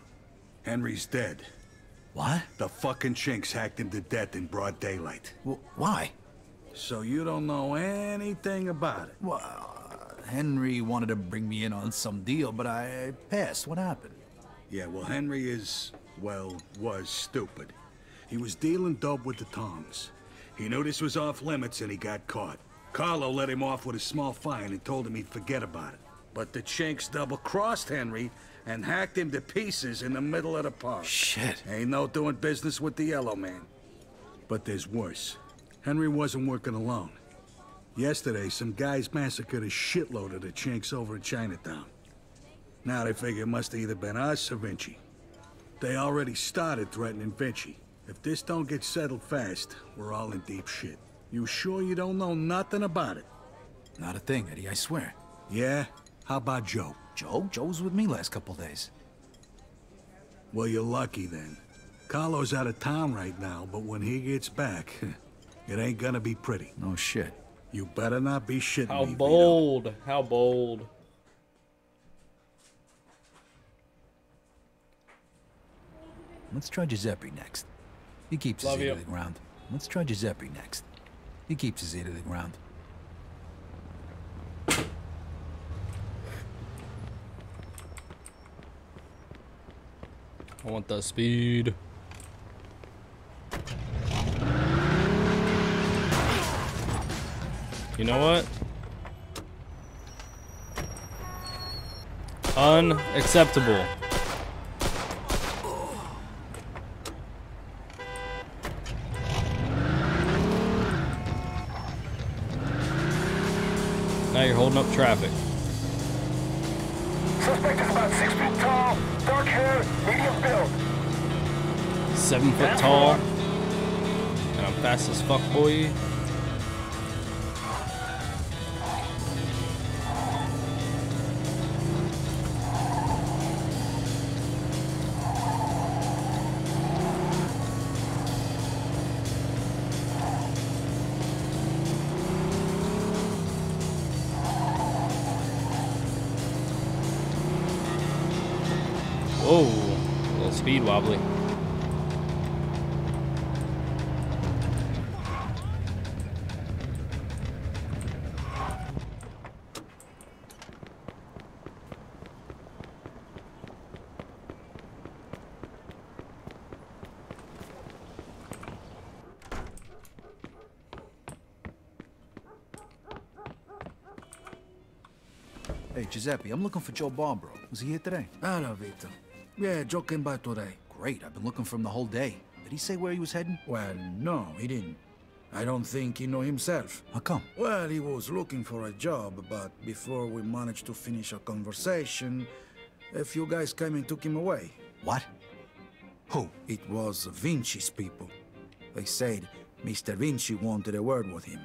[SPEAKER 6] Henry's dead.
[SPEAKER 3] What?
[SPEAKER 6] The fucking chinks hacked him to death in broad daylight.
[SPEAKER 3] W why?
[SPEAKER 6] So you don't know anything about it?
[SPEAKER 3] Well, Henry wanted to bring me in on some deal, but I passed. What happened?
[SPEAKER 6] Yeah, well, Henry is, well, was stupid. He was dealing dope with the tongs. He knew this was off limits and he got caught. Carlo let him off with a small fine and told him he'd forget about it. But the chinks double-crossed Henry and hacked him to pieces in the middle of the park.
[SPEAKER 3] Shit.
[SPEAKER 6] Ain't no doing business with the Yellow Man. But there's worse. Henry wasn't working alone. Yesterday, some guys massacred a shitload of the chinks over in Chinatown. Now they figure it must have either been us or Vinci. They already started threatening Vinci. If this don't get settled fast, we're all in deep shit. You sure you don't know nothing about it?
[SPEAKER 3] Not a thing, Eddie, I swear.
[SPEAKER 6] Yeah? How about Joe?
[SPEAKER 3] Joe? Joe was with me last couple days.
[SPEAKER 6] Well, you're lucky then. Carlo's out of town right now, but when he gets back, (laughs) it ain't gonna be pretty.
[SPEAKER 3] No shit.
[SPEAKER 6] You better not be shitting
[SPEAKER 1] How
[SPEAKER 6] me, Vito.
[SPEAKER 1] bold. How bold.
[SPEAKER 3] Let's try Giuseppe next. He keeps
[SPEAKER 1] Love
[SPEAKER 3] his ear
[SPEAKER 1] you.
[SPEAKER 3] to the ground. Let's try Giuseppe next. He keeps his ear to the ground.
[SPEAKER 1] I want the speed. You know what? Unacceptable. Now you're holding up traffic.
[SPEAKER 5] Suspect is about six feet tall, dark hair, medium build.
[SPEAKER 1] Seven foot tall. And I'm fast as fuck, boy.
[SPEAKER 3] Giuseppe, I'm looking for Joe Barbaro. Was he here today?
[SPEAKER 6] Hello, Vito. Yeah, Joe came by today.
[SPEAKER 3] Great, I've been looking for him the whole day. Did he say where he was heading?
[SPEAKER 6] Well, no, he didn't. I don't think he know himself.
[SPEAKER 3] How come?
[SPEAKER 6] Well, he was looking for a job, but before we managed to finish a conversation, a few guys came and took him away.
[SPEAKER 3] What? Who?
[SPEAKER 6] It was Vinci's people. They said Mr. Vinci wanted a word with him.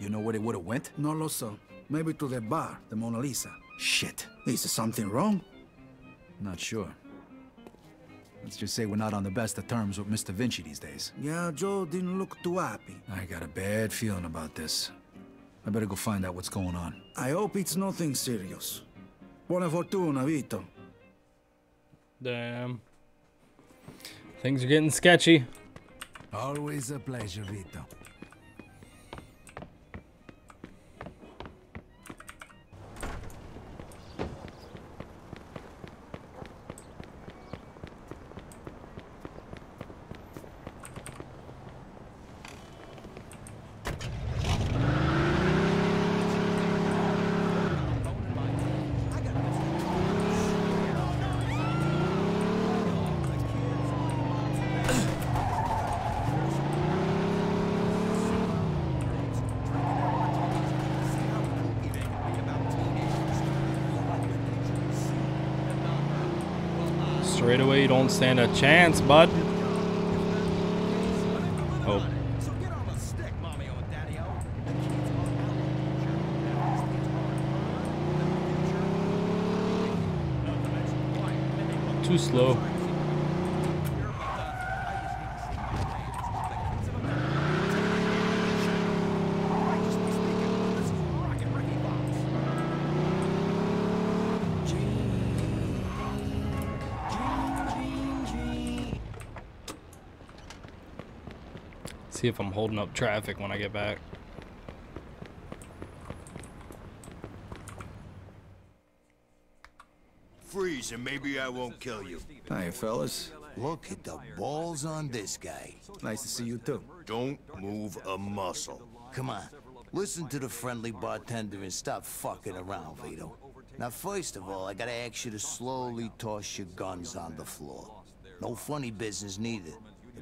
[SPEAKER 3] You know where they would have went?
[SPEAKER 6] No lo so. Maybe to the bar, the Mona Lisa.
[SPEAKER 3] Shit.
[SPEAKER 6] Is there something wrong?
[SPEAKER 3] Not sure. Let's just say we're not on the best of terms with Mr. Vinci these days.
[SPEAKER 6] Yeah, Joe didn't look too happy.
[SPEAKER 3] I got a bad feeling about this. I better go find out what's going on.
[SPEAKER 6] I hope it's nothing serious. Buona fortuna, Vito.
[SPEAKER 1] Damn. Things are getting sketchy.
[SPEAKER 3] Always a pleasure, Vito.
[SPEAKER 1] Stand a chance, bud. Oh. Too slow. See if I'm holding up traffic when I get back.
[SPEAKER 9] Freeze and maybe I won't kill you.
[SPEAKER 3] Hi, fellas.
[SPEAKER 9] Look at the balls on this guy.
[SPEAKER 3] Nice to see you, too.
[SPEAKER 9] Don't move a muscle. Come on. Listen to the friendly bartender and stop fucking around, Vito. Now, first of all, I gotta ask you to slowly toss your guns on the floor. No funny business, neither.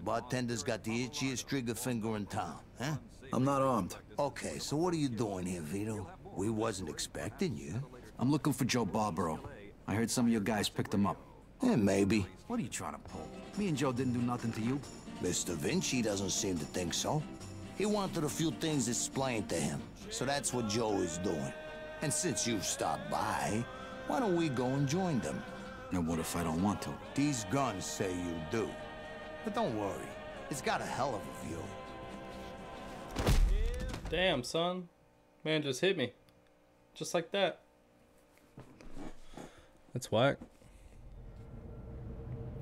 [SPEAKER 9] Bartender's got the itchiest trigger finger in town, huh?
[SPEAKER 3] I'm not armed.
[SPEAKER 9] Okay, so what are you doing here, Vito? We wasn't expecting you.
[SPEAKER 3] I'm looking for Joe Barbaro. I heard some of your guys picked him up.
[SPEAKER 9] Yeah, maybe.
[SPEAKER 3] What are you trying to pull? Me and Joe didn't do nothing to you.
[SPEAKER 9] Mr. Vinci doesn't seem to think so. He wanted a few things explained to him, so that's what Joe is doing. And since you've stopped by, why don't we go and join them?
[SPEAKER 3] And what if I don't want to?
[SPEAKER 9] These guns say you do. But don't worry, it's got a hell of a view.
[SPEAKER 1] Damn, son. Man just hit me. Just like that. That's whack.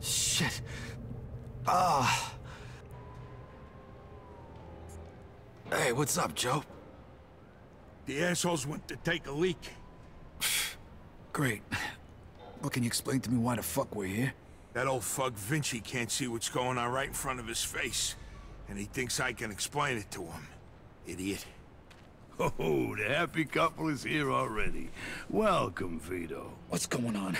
[SPEAKER 3] Shit. Ah. Hey, what's up, Joe?
[SPEAKER 2] The assholes went to take a leak.
[SPEAKER 3] Great. Well, can you explain to me why the fuck we're here?
[SPEAKER 2] That old fuck Vinci can't see what's going on right in front of his face. And he thinks I can explain it to him. Idiot. (laughs)
[SPEAKER 10] Oh, the happy couple is here already. Welcome, Vito.
[SPEAKER 3] What's going on?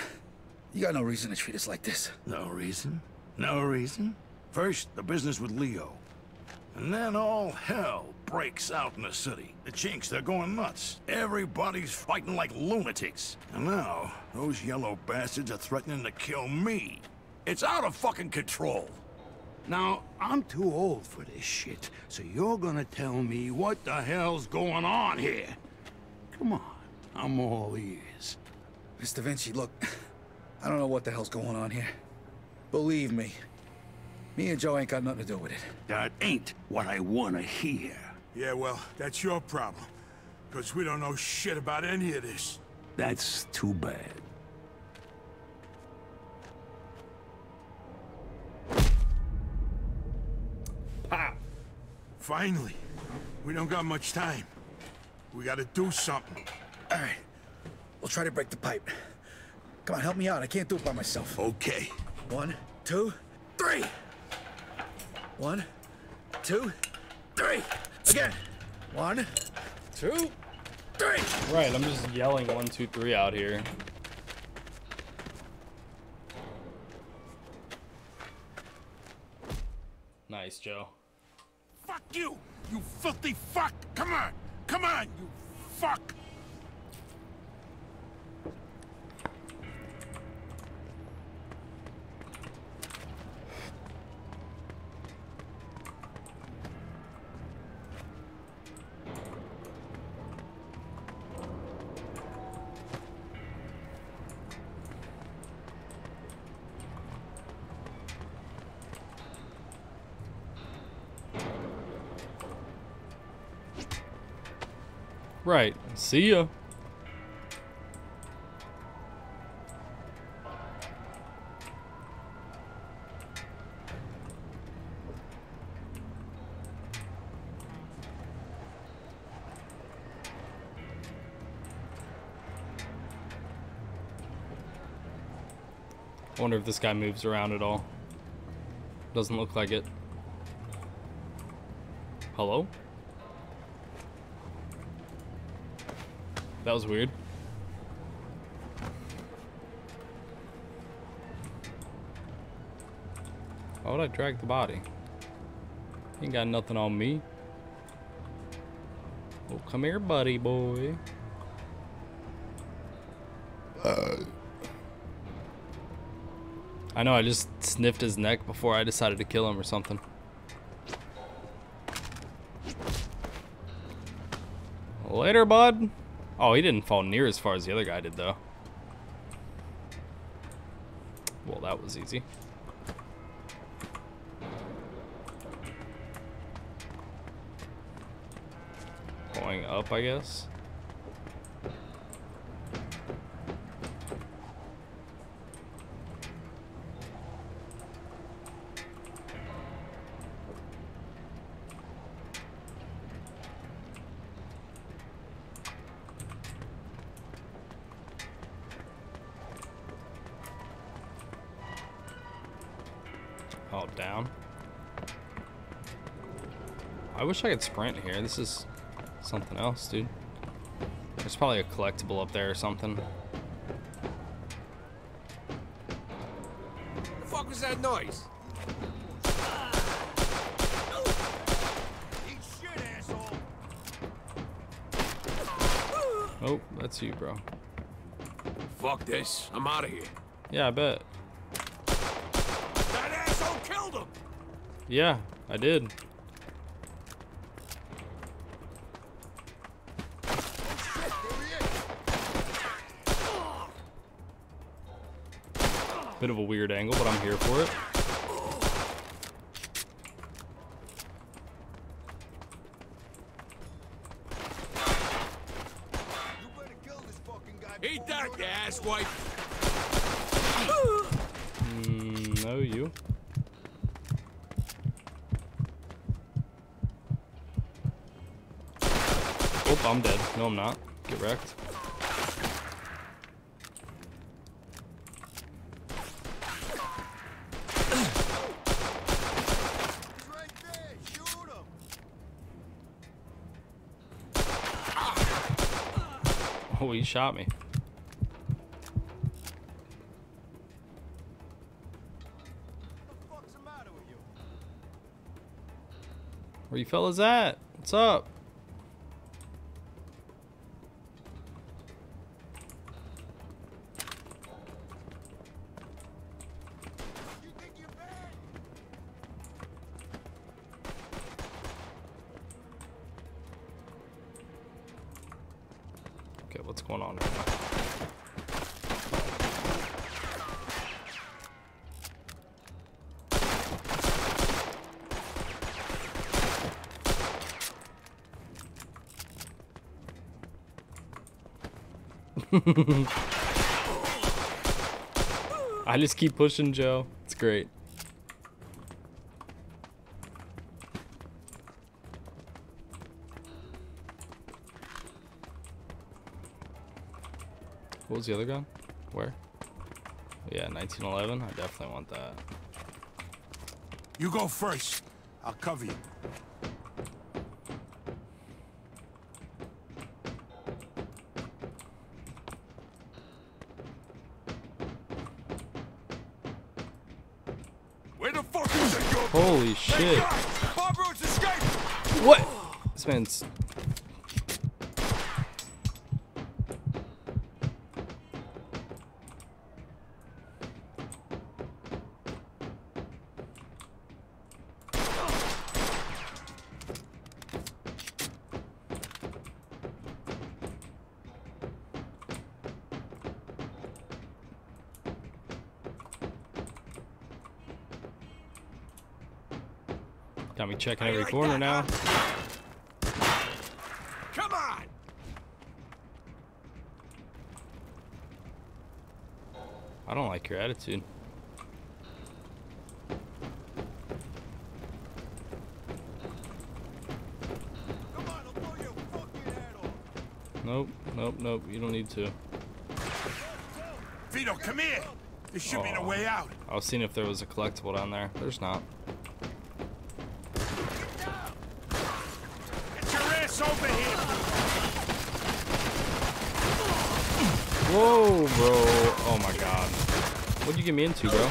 [SPEAKER 3] You got no reason to treat us like this.
[SPEAKER 10] No reason? No reason? First, the business with Leo. And then all hell breaks out in the city. The chinks, they're going nuts. Everybody's fighting like lunatics. And now, those yellow bastards are threatening to kill me. It's out of fucking control. Now, I'm too old for this shit, so you're gonna tell me what the hell's going on here. Come on, I'm all ears.
[SPEAKER 3] Mr. Vinci, look. (sighs) I don't know what the hell's going on here. Believe me, me and Joe ain't got nothing to do with it.
[SPEAKER 10] That ain't what I wanna hear.
[SPEAKER 2] Yeah, well, that's your problem. Because we don't know shit about any of this.
[SPEAKER 10] That's too bad.
[SPEAKER 2] Finally. We don't got much time. We gotta do something.
[SPEAKER 3] All right. We'll try to break the pipe. Come on, help me out. I can't do it by myself.
[SPEAKER 2] Okay.
[SPEAKER 3] One, two, three. One, two, three. Again. One, two, three.
[SPEAKER 1] Right, I'm just yelling one, two, three out here. Nice, Joe.
[SPEAKER 2] You! You filthy fuck! Come on! Come on, you fuck!
[SPEAKER 1] See ya. Wonder if this guy moves around at all. Doesn't look like it. Hello? That was weird. Why would I drag the body? Ain't got nothing on me. Oh, come here, buddy boy. Uh. I know, I just sniffed his neck before I decided to kill him or something. Later, bud. Oh, he didn't fall near as far as the other guy did, though. Well, that was easy. Going up, I guess. Wish I could sprint here. This is something else, dude. There's probably a collectible up there or something.
[SPEAKER 11] The fuck was that noise?
[SPEAKER 10] Eat shit, asshole!
[SPEAKER 1] Oh, that's you, bro.
[SPEAKER 11] Fuck this. I'm out of here.
[SPEAKER 1] Yeah, I bet.
[SPEAKER 11] That asshole killed him!
[SPEAKER 1] Yeah, I did. Bit of a weird angle, but I'm here for it.
[SPEAKER 11] Eat that, you asswipe!
[SPEAKER 1] Mm, no, you. Oh, I'm dead. No, I'm not. Get wrecked. Oh, he shot me. Where you fellas at? What's up? (laughs) I just keep pushing, Joe. It's great. What was the other gun? Where? Yeah, 1911. I definitely want that.
[SPEAKER 10] You go first. I'll cover you.
[SPEAKER 1] This. Got me checking every corner now.
[SPEAKER 11] Come on!
[SPEAKER 1] I don't like your attitude. Nope, nope, nope. You don't need to.
[SPEAKER 10] Vito, come here. There should be no way out.
[SPEAKER 1] I was seeing if there was a collectible down there. There's not.
[SPEAKER 10] Get your ass over here.
[SPEAKER 1] Whoa, bro. What'd you get me into, bro?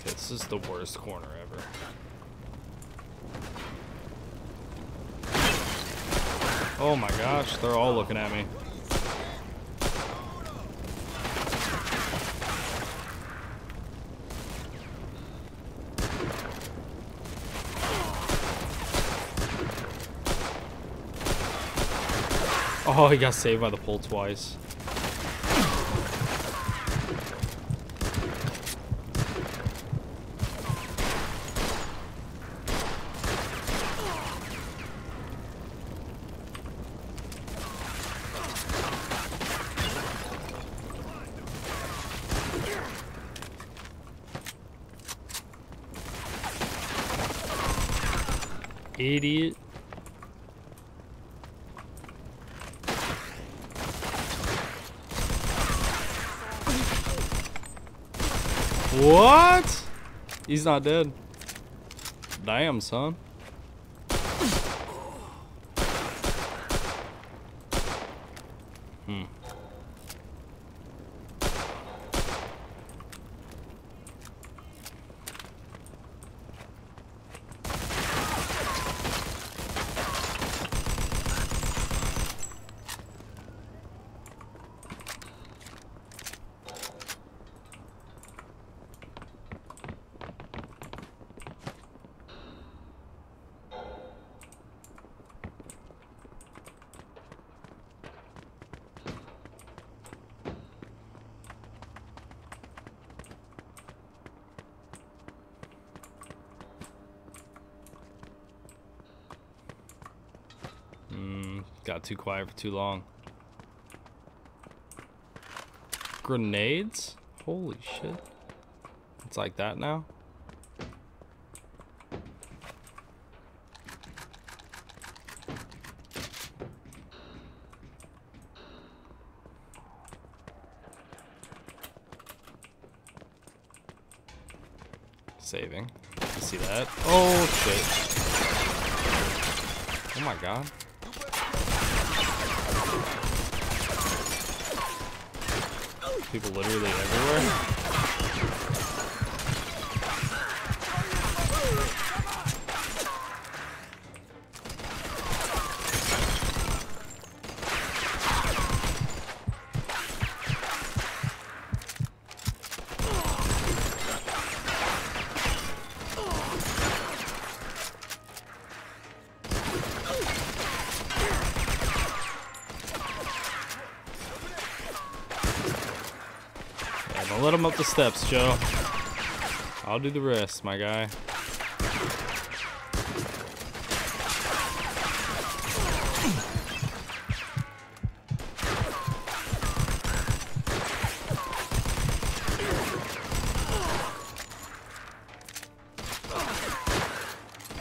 [SPEAKER 1] Okay, this is the worst corner ever. Oh my gosh, they're all looking at me. Oh, Oh, he got saved by the pole twice. Idiot. What? He's not dead. Damn, son. Hmm. Mm, got too quiet for too long. Grenades? Holy shit. It's like that now? Saving. You see that? Oh shit. Oh my god. People literally everywhere. Yeah, Don't let him up the steps, Joe. I'll do the rest, my guy.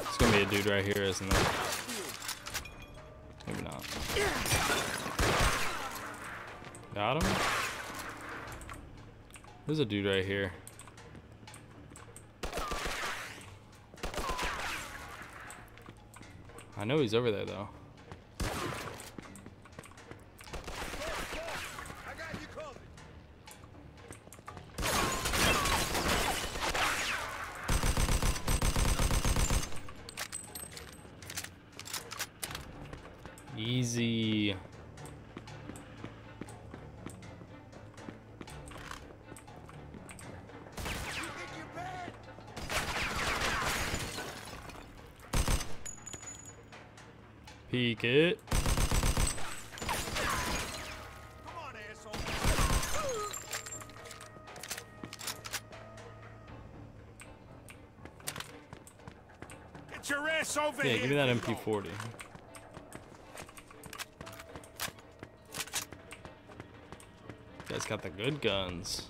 [SPEAKER 1] It's gonna be a dude right here, isn't it? There's a dude right here. I know he's over there though. MP40. Guy's got the good guns.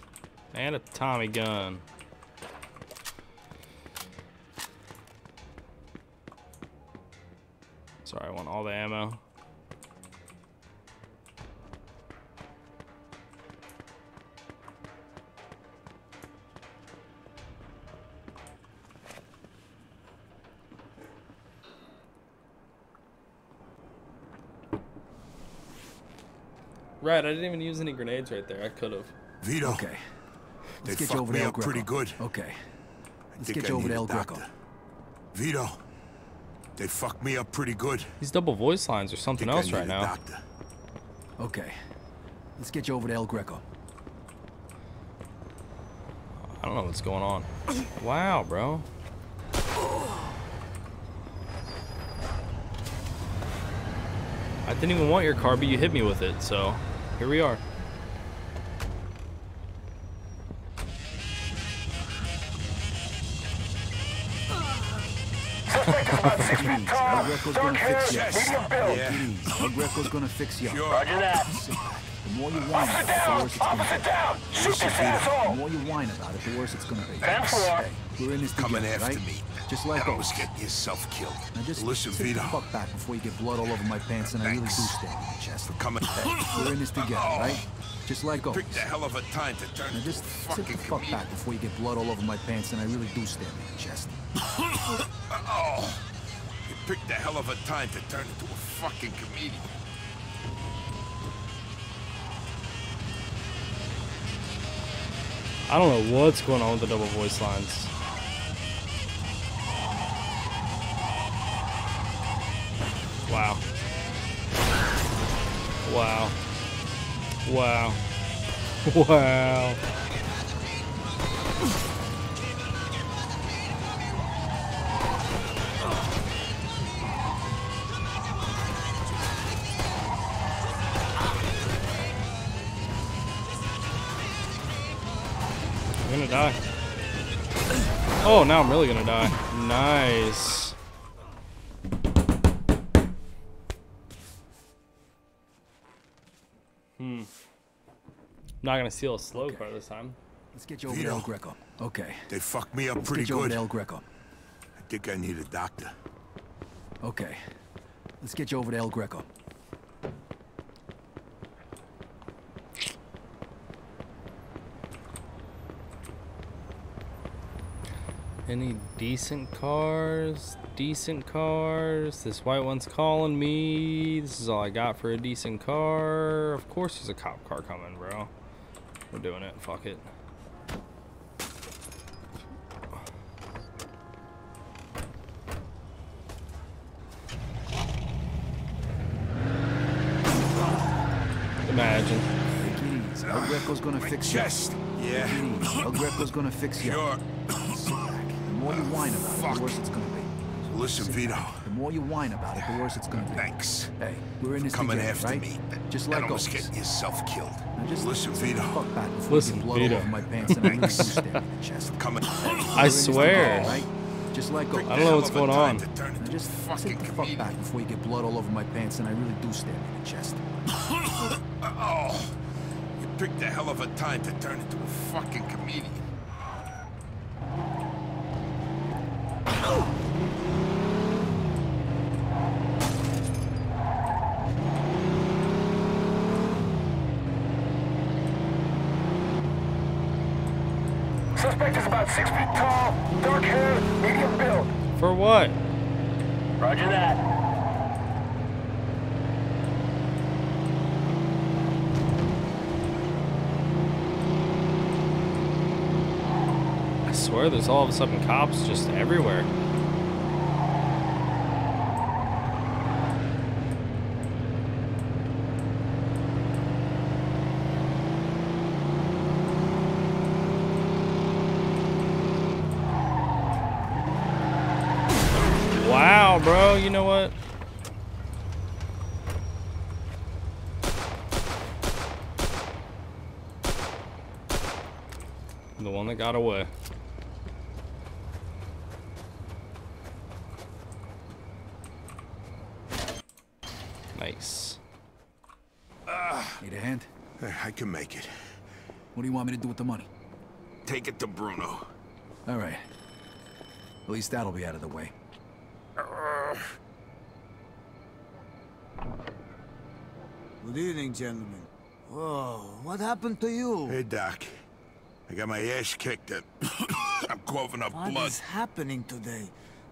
[SPEAKER 1] And a Tommy gun. Right, I didn't even use any grenades right there. I could have.
[SPEAKER 2] Vito.
[SPEAKER 3] Okay.
[SPEAKER 2] They
[SPEAKER 3] Let's get you
[SPEAKER 2] fucked
[SPEAKER 3] over
[SPEAKER 2] me
[SPEAKER 3] to El
[SPEAKER 2] up
[SPEAKER 3] Greco.
[SPEAKER 2] pretty good.
[SPEAKER 3] Okay. Let's
[SPEAKER 2] think
[SPEAKER 3] get
[SPEAKER 2] I
[SPEAKER 3] you over to El Greco.
[SPEAKER 2] doctor. Vito. They fucked me up pretty good.
[SPEAKER 1] These double voice lines or something else right now.
[SPEAKER 2] doctor.
[SPEAKER 3] Okay. Let's get you over to El Greco.
[SPEAKER 1] I don't know what's going on. Wow, bro. I didn't even want your car, but you hit me with it, so here we are.
[SPEAKER 3] Please, El Greco's gonna fix you.
[SPEAKER 5] Medium build.
[SPEAKER 3] Please, El Greco's gonna fix you.
[SPEAKER 2] Sure.
[SPEAKER 5] Roger that.
[SPEAKER 3] The more you whine
[SPEAKER 5] Sit
[SPEAKER 3] about it, the
[SPEAKER 5] down.
[SPEAKER 3] worse it's gonna
[SPEAKER 5] Sit
[SPEAKER 3] be.
[SPEAKER 5] down. Shoot this
[SPEAKER 3] The
[SPEAKER 5] asshole.
[SPEAKER 3] more you whine about it, the worse it's gonna be.
[SPEAKER 5] Ten four.
[SPEAKER 3] Hey, we're in this
[SPEAKER 2] Coming
[SPEAKER 3] together,
[SPEAKER 2] after
[SPEAKER 3] right?
[SPEAKER 2] me.
[SPEAKER 3] Just like
[SPEAKER 2] and almost
[SPEAKER 3] us.
[SPEAKER 2] getting yourself killed.
[SPEAKER 3] Now just
[SPEAKER 2] Listen,
[SPEAKER 3] sit
[SPEAKER 2] Vito.
[SPEAKER 3] the fuck back before you get blood all over my pants and I really do
[SPEAKER 2] stand
[SPEAKER 3] stab you in the chest.
[SPEAKER 2] For coming.
[SPEAKER 3] We're in this together, right? Just like us.
[SPEAKER 2] Picked a hell of a time to turn
[SPEAKER 3] Now
[SPEAKER 2] into a
[SPEAKER 3] just sit the fuck
[SPEAKER 2] comedian.
[SPEAKER 3] back before you get blood all over my pants and I really do stab you in the chest. (laughs)
[SPEAKER 2] Oh, you picked a hell of a time to turn into a fucking comedian.
[SPEAKER 1] I don't know what's going on with the double voice lines. Wow. Wow. Wow. (laughs) Wow. Gonna die. Oh, now I'm really gonna die. Nice. Hmm. Not gonna steal a slow car this time.
[SPEAKER 3] Let's get you over to El Greco. Okay.
[SPEAKER 2] They fucked me up
[SPEAKER 3] Let's
[SPEAKER 2] pretty
[SPEAKER 3] get you over
[SPEAKER 2] good.
[SPEAKER 3] to El Greco.
[SPEAKER 2] I think I need a doctor.
[SPEAKER 3] Okay. Let's get you over to El Greco.
[SPEAKER 1] Any decent cars? Decent cars? This white one's calling me. This is all I got for a decent car. Of course there's a cop car coming, bro. We're doing it. Fuck it. Imagine.
[SPEAKER 3] Take it easy. El Greco's gonna
[SPEAKER 2] My
[SPEAKER 3] fix
[SPEAKER 2] chest.
[SPEAKER 3] you.
[SPEAKER 2] Yeah.
[SPEAKER 3] Take. El Greco's gonna fix you.
[SPEAKER 2] Sure.
[SPEAKER 3] Sit back. The more you whine about it, the worse it's gonna be.
[SPEAKER 2] Listen, Vito.
[SPEAKER 3] The more you whine about it, the worse it's gonna be.
[SPEAKER 2] Thanks.
[SPEAKER 3] Hey, we're in this
[SPEAKER 2] Coming
[SPEAKER 3] together,
[SPEAKER 2] after
[SPEAKER 3] right?
[SPEAKER 2] me.
[SPEAKER 3] Just
[SPEAKER 2] and
[SPEAKER 3] like
[SPEAKER 2] almost
[SPEAKER 3] always.
[SPEAKER 2] getting yourself killed.
[SPEAKER 3] Now just
[SPEAKER 2] Listen, Vito.
[SPEAKER 3] fuck back
[SPEAKER 1] Listen,
[SPEAKER 3] blood
[SPEAKER 1] Vito.
[SPEAKER 3] over my pants and I really do stab you in the chest.
[SPEAKER 2] Coming.
[SPEAKER 1] I swear.
[SPEAKER 3] Right? Just like always.
[SPEAKER 1] I don't know what's going on.
[SPEAKER 3] Now just sit the fuck back before you get blood all over my pants and I really do stab you in the chest. (laughs)
[SPEAKER 2] Oh, you picked a hell of a time to turn into a fucking comedian.
[SPEAKER 5] Suspect is about six feet tall, dark hair, medium build.
[SPEAKER 1] For what?
[SPEAKER 5] Roger that.
[SPEAKER 1] I swear there's all of a sudden cops just everywhere. Wow, bro, you know what? The one that got away. Nice.
[SPEAKER 3] Need a hand?
[SPEAKER 2] I can make it.
[SPEAKER 3] What do you want me to do with the money?
[SPEAKER 2] Take it to Bruno.
[SPEAKER 3] All right. At least that'll be out of the way.
[SPEAKER 12] Good evening, gentlemen. Whoa, what happened to you?
[SPEAKER 2] Hey, Doc. I got my ass kicked and (coughs) I'm coughing up
[SPEAKER 12] What
[SPEAKER 2] blood.
[SPEAKER 12] What is happening today?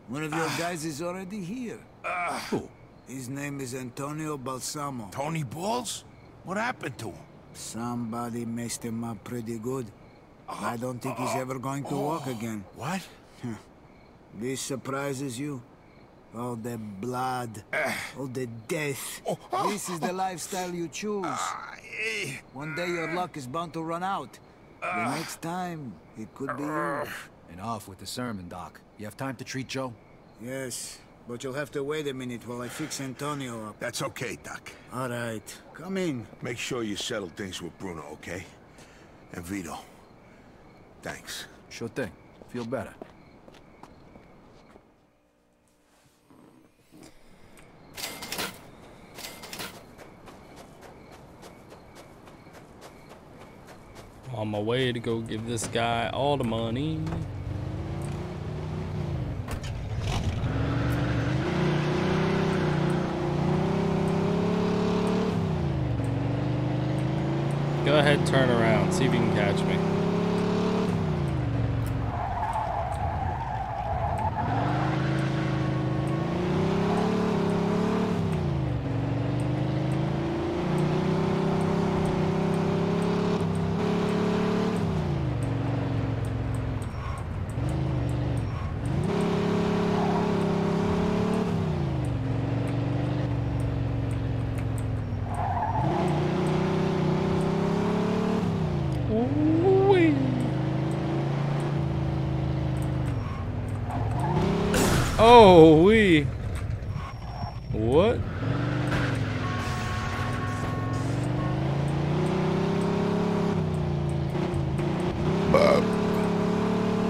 [SPEAKER 12] One of your ah. guys is already here. Ah.
[SPEAKER 3] Who?
[SPEAKER 12] His name is Antonio Balsamo.
[SPEAKER 2] Tony Balls? What happened to him?
[SPEAKER 12] Somebody messed him up pretty good. I uh-huh. don't think he's uh-huh. ever going to walk oh, again.
[SPEAKER 2] What?
[SPEAKER 12] This surprises you? All the blood, eh. all the death. Oh, oh. This is the lifestyle you choose. One day your luck is bound to run out. The uh. next time, it could be you.
[SPEAKER 3] Uh. And off with the sermon, Doc. You have time to treat Joe?
[SPEAKER 12] Yes, but you'll have to wait a minute while I fix Antonio up.
[SPEAKER 2] That's okay, Doc.
[SPEAKER 12] All right, come in.
[SPEAKER 2] Make sure you settle things with Bruno, okay? And Vito. Thanks.
[SPEAKER 3] Sure thing. Feel better.
[SPEAKER 1] On my way to go give this guy all the money. Go ahead, turn around, see if you can catch me. Oh, we. What?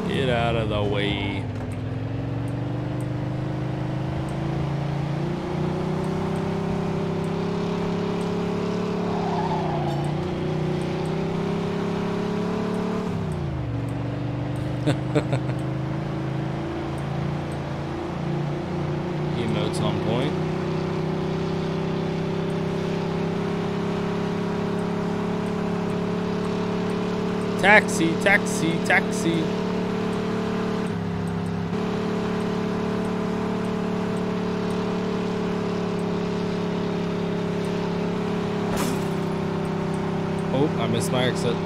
[SPEAKER 1] Get out of the way. Emotes on point. Taxi, taxi, taxi. Oh, I missed my exit.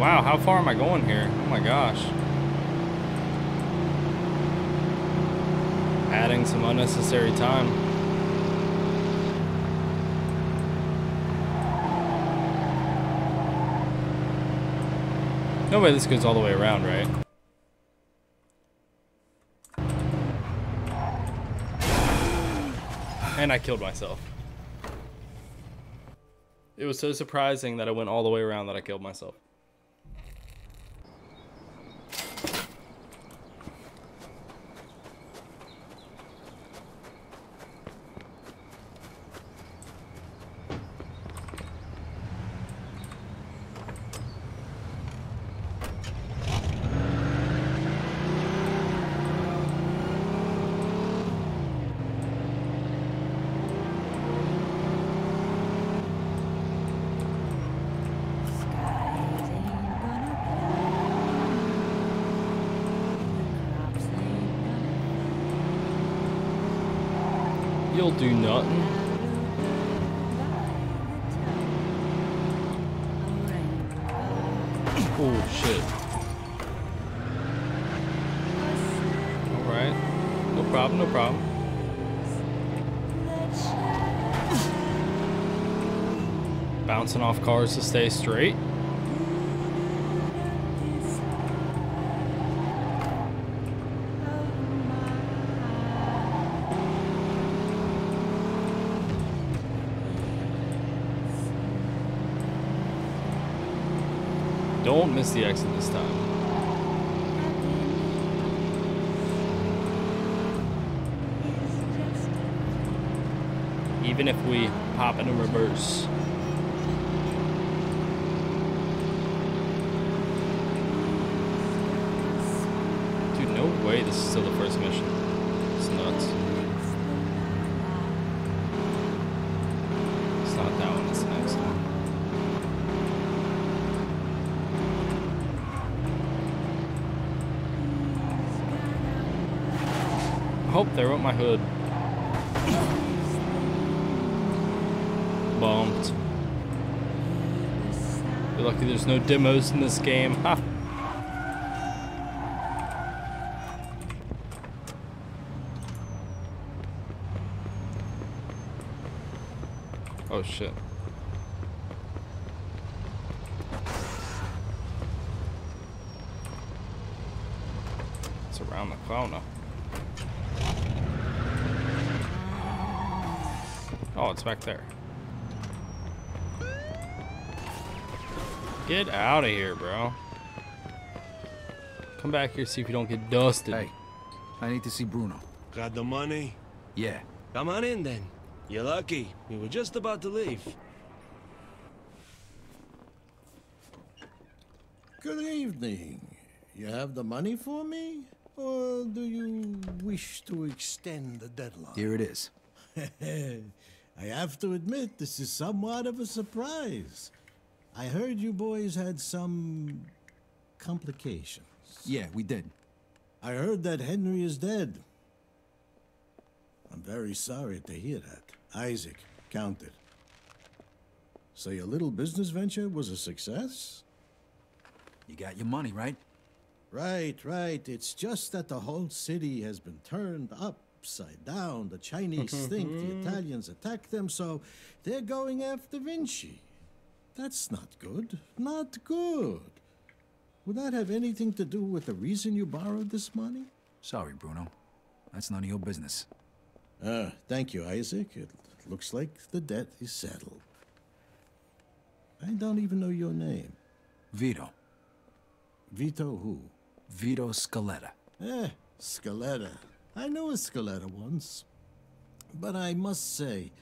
[SPEAKER 1] Wow, how far am I going here? Oh my gosh. adding some unnecessary time. No way this goes all the way around, right? And I killed myself. It was so surprising that I went all the way around that I killed myself. Bouncing off cars to stay straight. Don't miss the exit this time. Even if we pop in reverse. Oh, there went my hood. Bumped. You're lucky there's no demos in this game. (laughs) Ha! Oh shit. It's around the corner. It's back there. Get out of here, bro. Come back here, see if you don't get dusted.
[SPEAKER 3] Hey, I need to see Bruno.
[SPEAKER 13] Got the money?
[SPEAKER 3] Yeah.
[SPEAKER 13] Come on in then. You're lucky. We were just about to leave.
[SPEAKER 14] Good evening. You have the money for me? Or do you wish to extend the deadline?
[SPEAKER 3] Here it is. (laughs)
[SPEAKER 14] I have to admit, this is somewhat of a surprise. I heard you boys had some complications.
[SPEAKER 3] Yeah, we did.
[SPEAKER 14] I heard that Henry is dead. I'm very sorry to hear that. Isaac, count it. So your little business venture was a success?
[SPEAKER 3] You got your money, right?
[SPEAKER 14] Right, right. It's just that the whole city has been turned upside down. The Chinese think the Italians attacked them, so they're going after Vinci. That's not good. Not good. Would that have anything to do with the reason you borrowed this money?
[SPEAKER 3] Sorry, Bruno. That's none of your business.
[SPEAKER 14] Ah, thank you, Isaac. It looks like the debt is settled. I don't even know your name.
[SPEAKER 3] Vito.
[SPEAKER 14] Vito who?
[SPEAKER 3] Vito Scaletta.
[SPEAKER 14] Eh, Scaletta. I knew a Scaletta once. But I must say,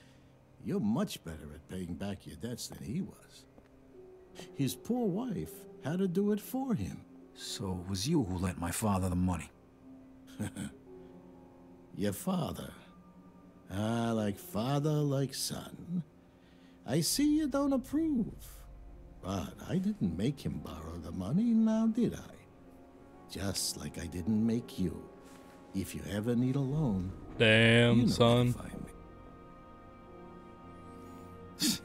[SPEAKER 14] you're much better at paying back your debts than he was. His poor wife had to do it for him.
[SPEAKER 3] So it was you who lent my father the money. (laughs)
[SPEAKER 14] Your father. Ah, like father, like son. I see you don't approve. But I didn't make him borrow the money, now did I? Just like I didn't make you. If you ever need a loan,
[SPEAKER 1] damn
[SPEAKER 14] you know
[SPEAKER 1] son. (laughs)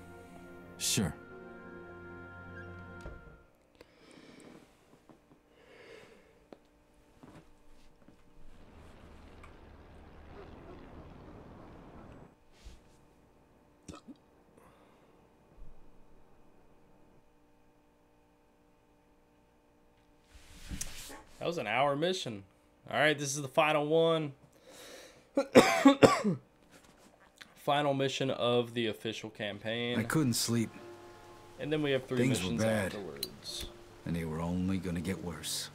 [SPEAKER 3] sure.
[SPEAKER 1] That was an hour mission. All right, this is the final one. (coughs) final mission of the official campaign.
[SPEAKER 3] I couldn't sleep.
[SPEAKER 1] And then we have three
[SPEAKER 3] Things
[SPEAKER 1] missions
[SPEAKER 3] were bad.
[SPEAKER 1] afterwards.
[SPEAKER 3] And they were only gonna get worse.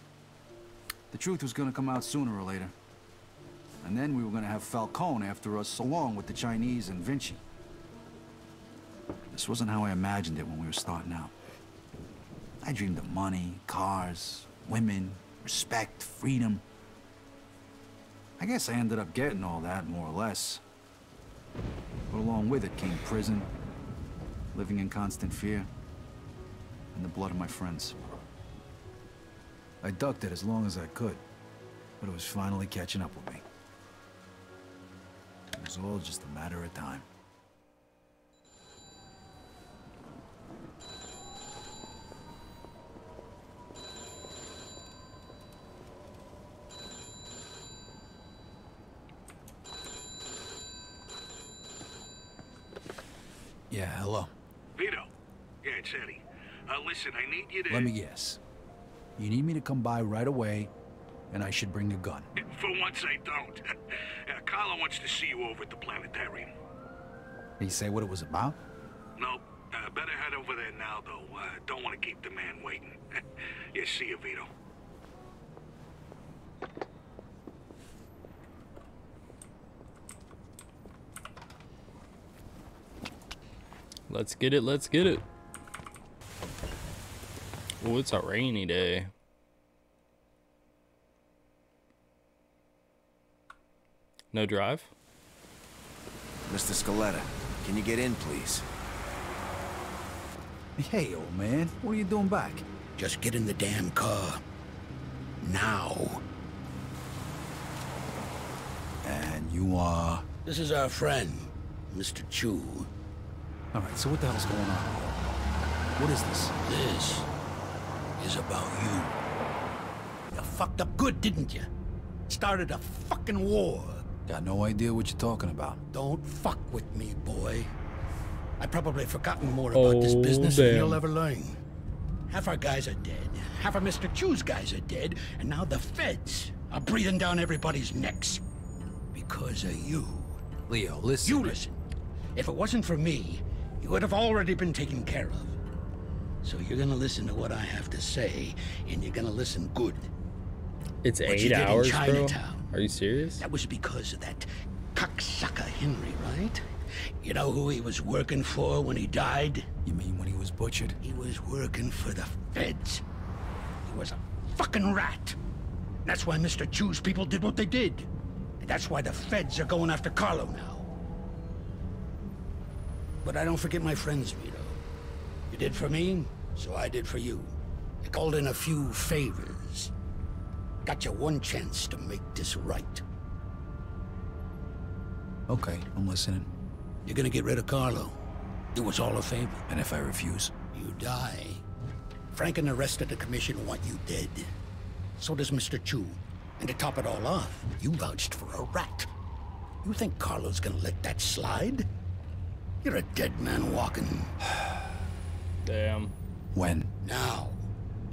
[SPEAKER 3] The truth was gonna come out sooner or later. And then we were gonna have Falcone after us, along with the Chinese and Vinci. This wasn't how I imagined it when we were starting out. I dreamed of money, cars, women, respect, freedom. I guess I ended up getting all that, more or less. But along with it came prison, living in constant fear, and the blood of my friends. I ducked it as long as I could, but it was finally catching up with me. It was all just a matter of time. Yeah, hello.
[SPEAKER 10] Vito. Yeah, it's Eddie. Uh, listen, I need you to...
[SPEAKER 3] Let me guess. You need me to come by right away, and I should bring a gun. (laughs)
[SPEAKER 10] For once, I don't. (laughs) uh, Carlo wants to see you over at the planetarium.
[SPEAKER 3] Did you say what it was about?
[SPEAKER 10] Nope. Uh, better head over there now, though. Uh, don't want to keep the man waiting. (laughs) yeah, see you, Vito.
[SPEAKER 1] Let's get it, let's get it. Oh, it's a rainy day. No drive?
[SPEAKER 15] Mr. Scaletta, can you get in, please?
[SPEAKER 3] Hey, old man, what are you doing back?
[SPEAKER 8] Just get in the damn car. Now.
[SPEAKER 3] And you are...
[SPEAKER 8] This is our friend, Mr. Chu.
[SPEAKER 3] All right, so what the hell's going on? What is this?
[SPEAKER 8] This is about you. You fucked up good, didn't you? Started a fucking war.
[SPEAKER 3] Got no idea what you're talking about.
[SPEAKER 8] Don't fuck with me, boy. I've probably forgotten more about this
[SPEAKER 1] Oh,
[SPEAKER 8] business than you'll ever learn. Half our guys are dead. Half of Mr. Chu's guys are dead. And now the feds are breathing down everybody's necks. Because of you.
[SPEAKER 3] Leo, listen.
[SPEAKER 8] You listen. If it wasn't for me, you would have already been taken care of. So you're gonna listen to what I have to say, and you're gonna listen good.
[SPEAKER 1] It's
[SPEAKER 8] What
[SPEAKER 1] eight
[SPEAKER 8] did in
[SPEAKER 1] hours, bro?
[SPEAKER 8] Chinatown.
[SPEAKER 1] Are you serious?
[SPEAKER 8] That was because of that cocksucker Henry, right? You know who he was working for when he died?
[SPEAKER 3] You mean when he was butchered?
[SPEAKER 8] He was working for the feds. He was a fucking rat. That's why Mr. Chu's people did what they did. And that's why the feds are going after Carlo now. But I don't forget my friends, Vito. You did for me, so I did for you. I called in a few favors. Got you one chance to make this right.
[SPEAKER 3] Okay, I'm listening.
[SPEAKER 8] You're gonna get rid of Carlo. Do us all a favor.
[SPEAKER 3] And if I refuse?
[SPEAKER 8] You die. Frank and the rest of the commission want you dead. So does Mr. Chu. And to top it all off, you vouched for a rat. You think Carlo's gonna let that slide? You're a dead man walking. (sighs)
[SPEAKER 1] Damn.
[SPEAKER 3] When?
[SPEAKER 8] Now.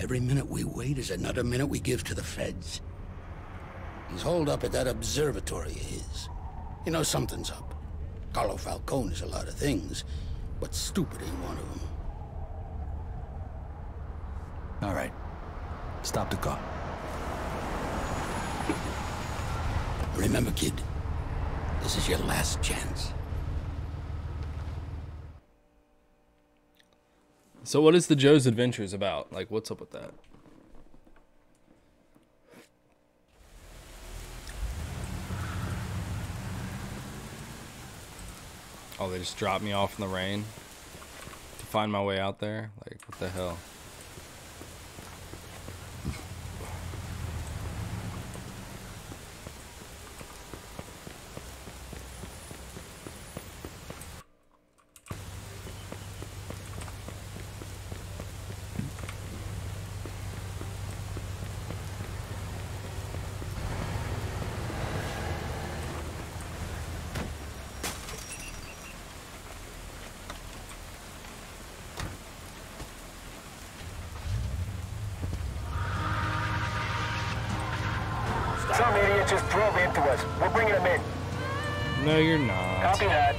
[SPEAKER 8] Every minute we wait is another minute we give to the feds. He's holed up at that observatory of his. You know something's up. Carlo Falcone is a lot of things, but stupid ain't one of them.
[SPEAKER 3] All right. Stop the car.
[SPEAKER 8] Remember, kid, this is your last chance.
[SPEAKER 1] So what is the Joe's Adventures about? Like, what's up with that? Oh, they just dropped me off in the rain to find my way out there? Like, what the hell?
[SPEAKER 5] Just drove into us. We're bringing them in.
[SPEAKER 1] No, you're not.
[SPEAKER 5] Copy that.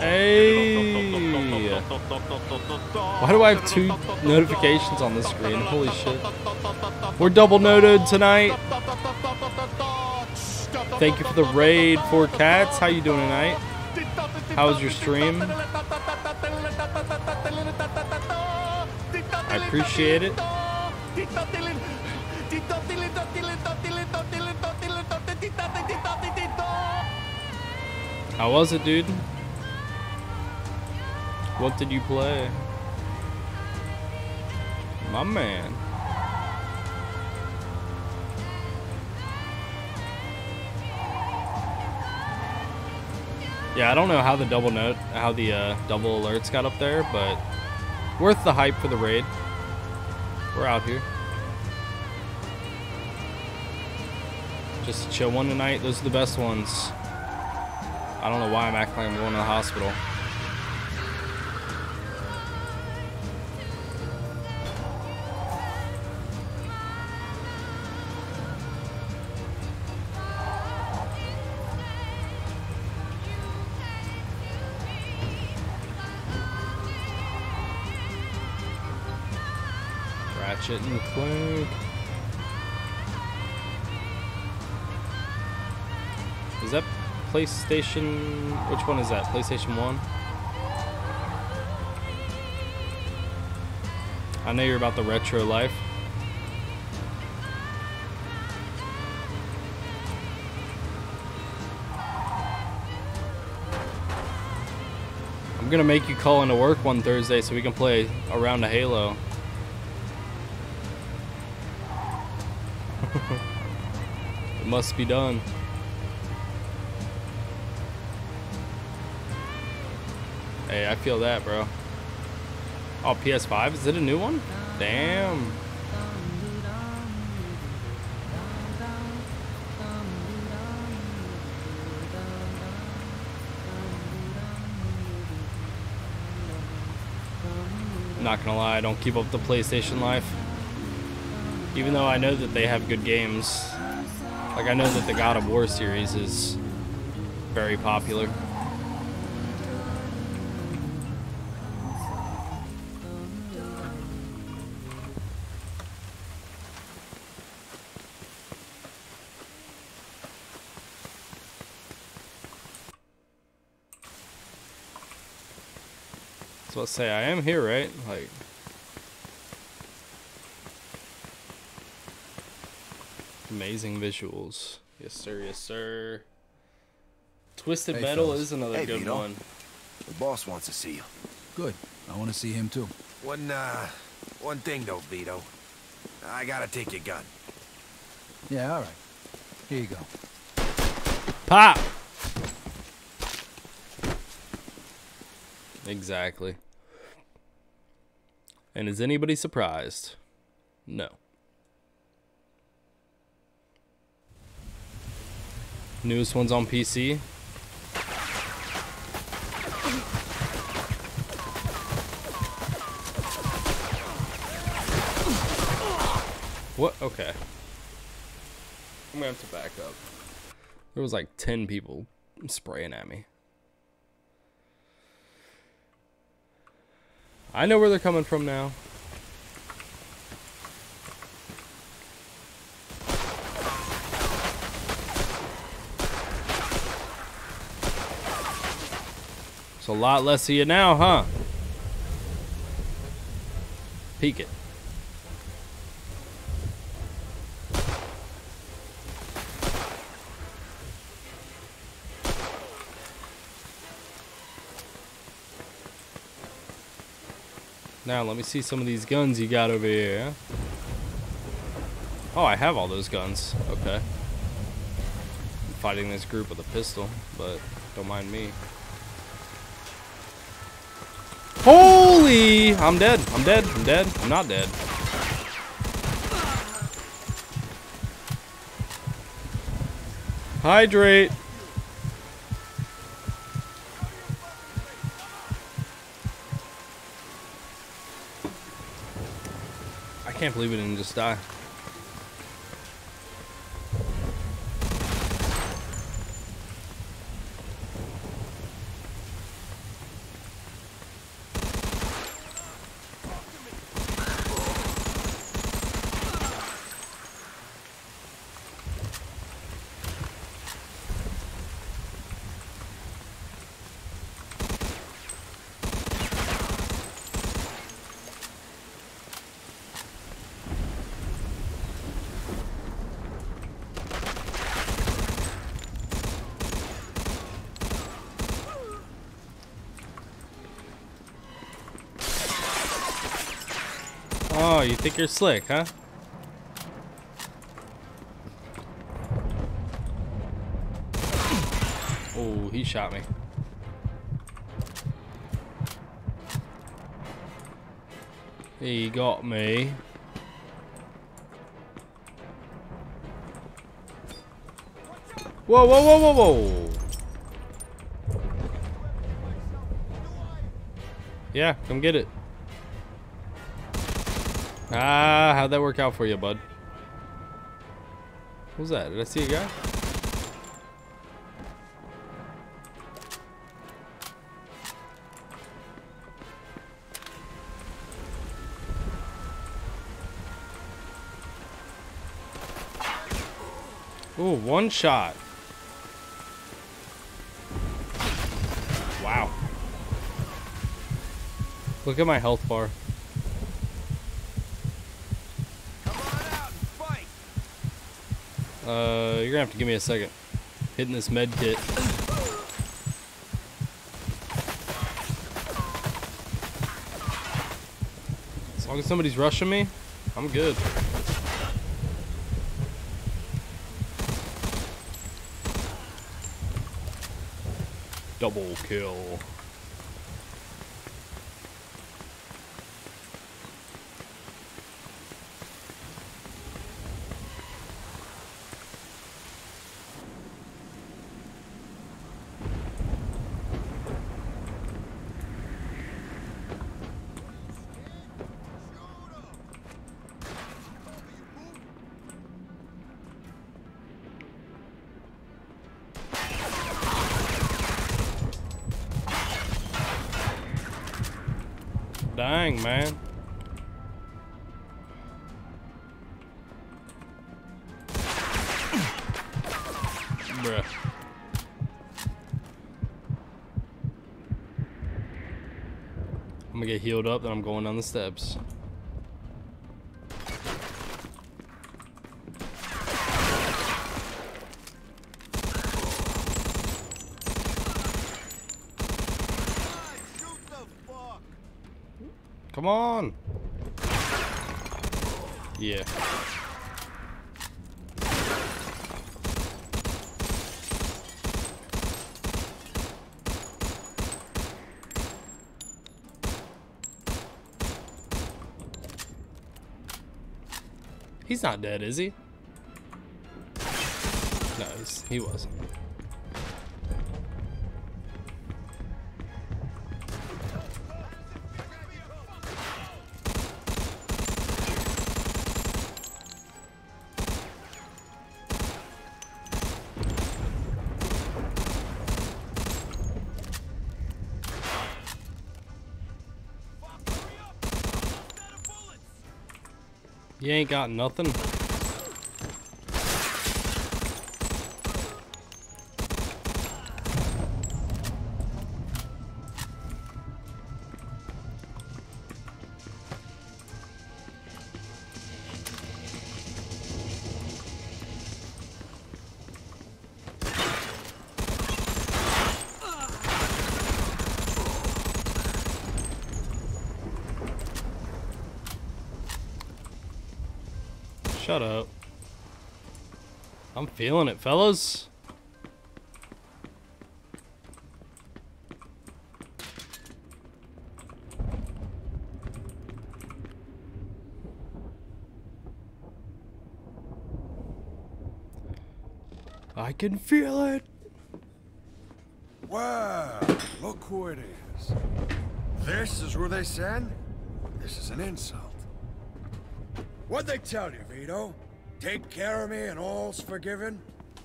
[SPEAKER 1] Hey! Why do I have two notifications on the screen? Holy shit. We're double noted tonight. Thank you for the raid, for cats. How you doing tonight? How was your stream? I appreciate it. How was it, dude? What did you play? My man. Yeah, I don't know how the double note, how the uh, double alerts got up there, but worth the hype for the raid. We're out here. Just chill one tonight. Those are the best ones. I don't know why I'm acting like I'm going to the hospital. Ratchet and Clank. PlayStation? Which one is that? PlayStation 1? I know you're about the retro life. I'm gonna make you call into work one Thursday so we can play around a Halo. (laughs) it must be done. Hey, I feel that, bro. Oh, PS5? Is it a new one? Damn. Not gonna lie, I don't keep up the PlayStation life. Even though I know that they have good games. Like, I know that the God of War series is very popular. So let's say I am here, right? Like, amazing visuals. Yes, sir. Yes, sir. Twisted
[SPEAKER 15] Hey,
[SPEAKER 1] Metal
[SPEAKER 15] fellas.
[SPEAKER 1] is another
[SPEAKER 15] Hey,
[SPEAKER 1] good
[SPEAKER 15] Vito.
[SPEAKER 1] one.
[SPEAKER 15] The boss wants to see you.
[SPEAKER 3] Good. I want to see him too.
[SPEAKER 15] One, uh, one thing though, Vito. I gotta take your gun.
[SPEAKER 3] Yeah, all right. Here you go.
[SPEAKER 1] Pop! Exactly. And is anybody surprised? No. Newest one's on PC. What? Okay. I'm gonna have to back up. There was like 10 people spraying at me. I know where they're coming from now. It's a lot less of you now, huh? Peek it. Now, let me see some of these guns you got over here. Oh, I have all those guns. Okay. I'm fighting this group with a pistol, but don't mind me. Holy! I'm dead. I'm dead. I'm dead. I'm not dead. Hydrate. Can't believe it didn't just die. Oh, you think you're slick, huh? Oh, he shot me. He got me. Whoa, whoa, whoa, whoa, whoa! Yeah, come get it. Ah, how'd that work out for you, bud? Was that? Did I see a guy? Ooh, one shot. Wow. Look at my health bar. Uh, you're gonna have to give me a second. Hitting this med kit. As long as somebody's rushing me, I'm good. Double kill. Get healed up, then I'm going down the steps. Come on. Yeah. He's not dead, is he? No, he wasn't. Ain't got nothing. Feeling it, fellas. I can feel it.
[SPEAKER 15] Wow, look who it is. This is who they send? This is an insult. What'd they tell you, Vito? Take care of me and all's forgiven?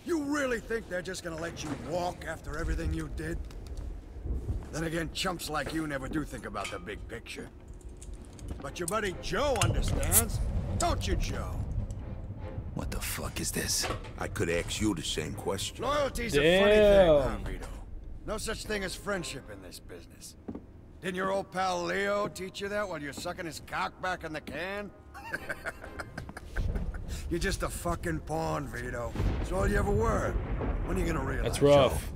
[SPEAKER 15] You really think they're just gonna let you walk after everything you did? Then again, chumps like you never do think about the big picture. But your buddy Joe understands, don't you, Joe?
[SPEAKER 2] What the fuck is this? I could ask you the same question.
[SPEAKER 15] Loyalty's a funny thing, huh, Vito? No such thing as friendship in this business. Didn't your old pal Leo teach you that while you're sucking his cock back in the can? (laughs) You're just a fucking pawn, Vito. That's all you ever were. When are you gonna realize?
[SPEAKER 1] That's rough.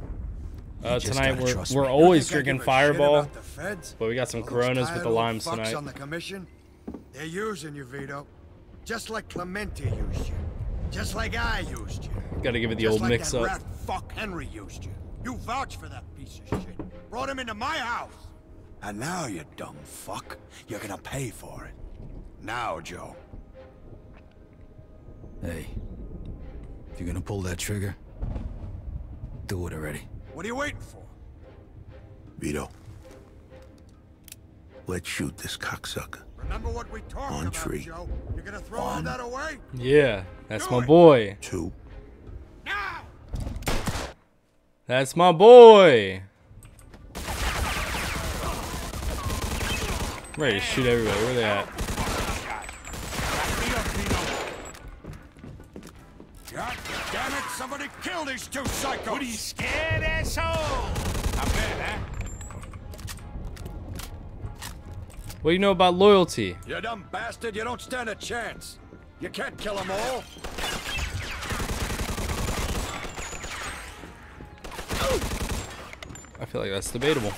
[SPEAKER 1] Uh, tonight we're we're
[SPEAKER 15] me.
[SPEAKER 1] Always drinking
[SPEAKER 15] give a shit
[SPEAKER 1] Fireball,
[SPEAKER 15] about the feds?
[SPEAKER 1] but we got some
[SPEAKER 15] All
[SPEAKER 1] Coronas with the limes tonight.
[SPEAKER 15] on the commission? They're using you, Vito. Just like Clemente used you. Just like I used you.
[SPEAKER 1] Gotta give it the
[SPEAKER 15] Just
[SPEAKER 1] old
[SPEAKER 15] like
[SPEAKER 1] mix
[SPEAKER 15] that
[SPEAKER 1] up.
[SPEAKER 15] rat fuck Henry used you. You vouched for that piece of shit. Brought him into my house. And now, you dumb fuck, you're gonna pay for it. Now, Joe.
[SPEAKER 3] Hey, if you're gonna pull that trigger, do it already.
[SPEAKER 15] What are you waiting for?
[SPEAKER 2] Vito. Let's shoot this cocksucker.
[SPEAKER 15] Remember what we talked
[SPEAKER 2] On
[SPEAKER 15] about,
[SPEAKER 2] tree.
[SPEAKER 15] Joe? You're gonna throw all that away?
[SPEAKER 1] Yeah, that's my boy.
[SPEAKER 2] Two. Now!
[SPEAKER 1] That's my boy. ready to shoot everybody. Where they at?
[SPEAKER 15] Somebody kill these two psychos!
[SPEAKER 11] What are you scared, asshole? I bet, huh?
[SPEAKER 1] What do you know about loyalty?
[SPEAKER 15] You dumb bastard, you don't stand a chance. You can't kill them all.
[SPEAKER 1] I feel like that's debatable.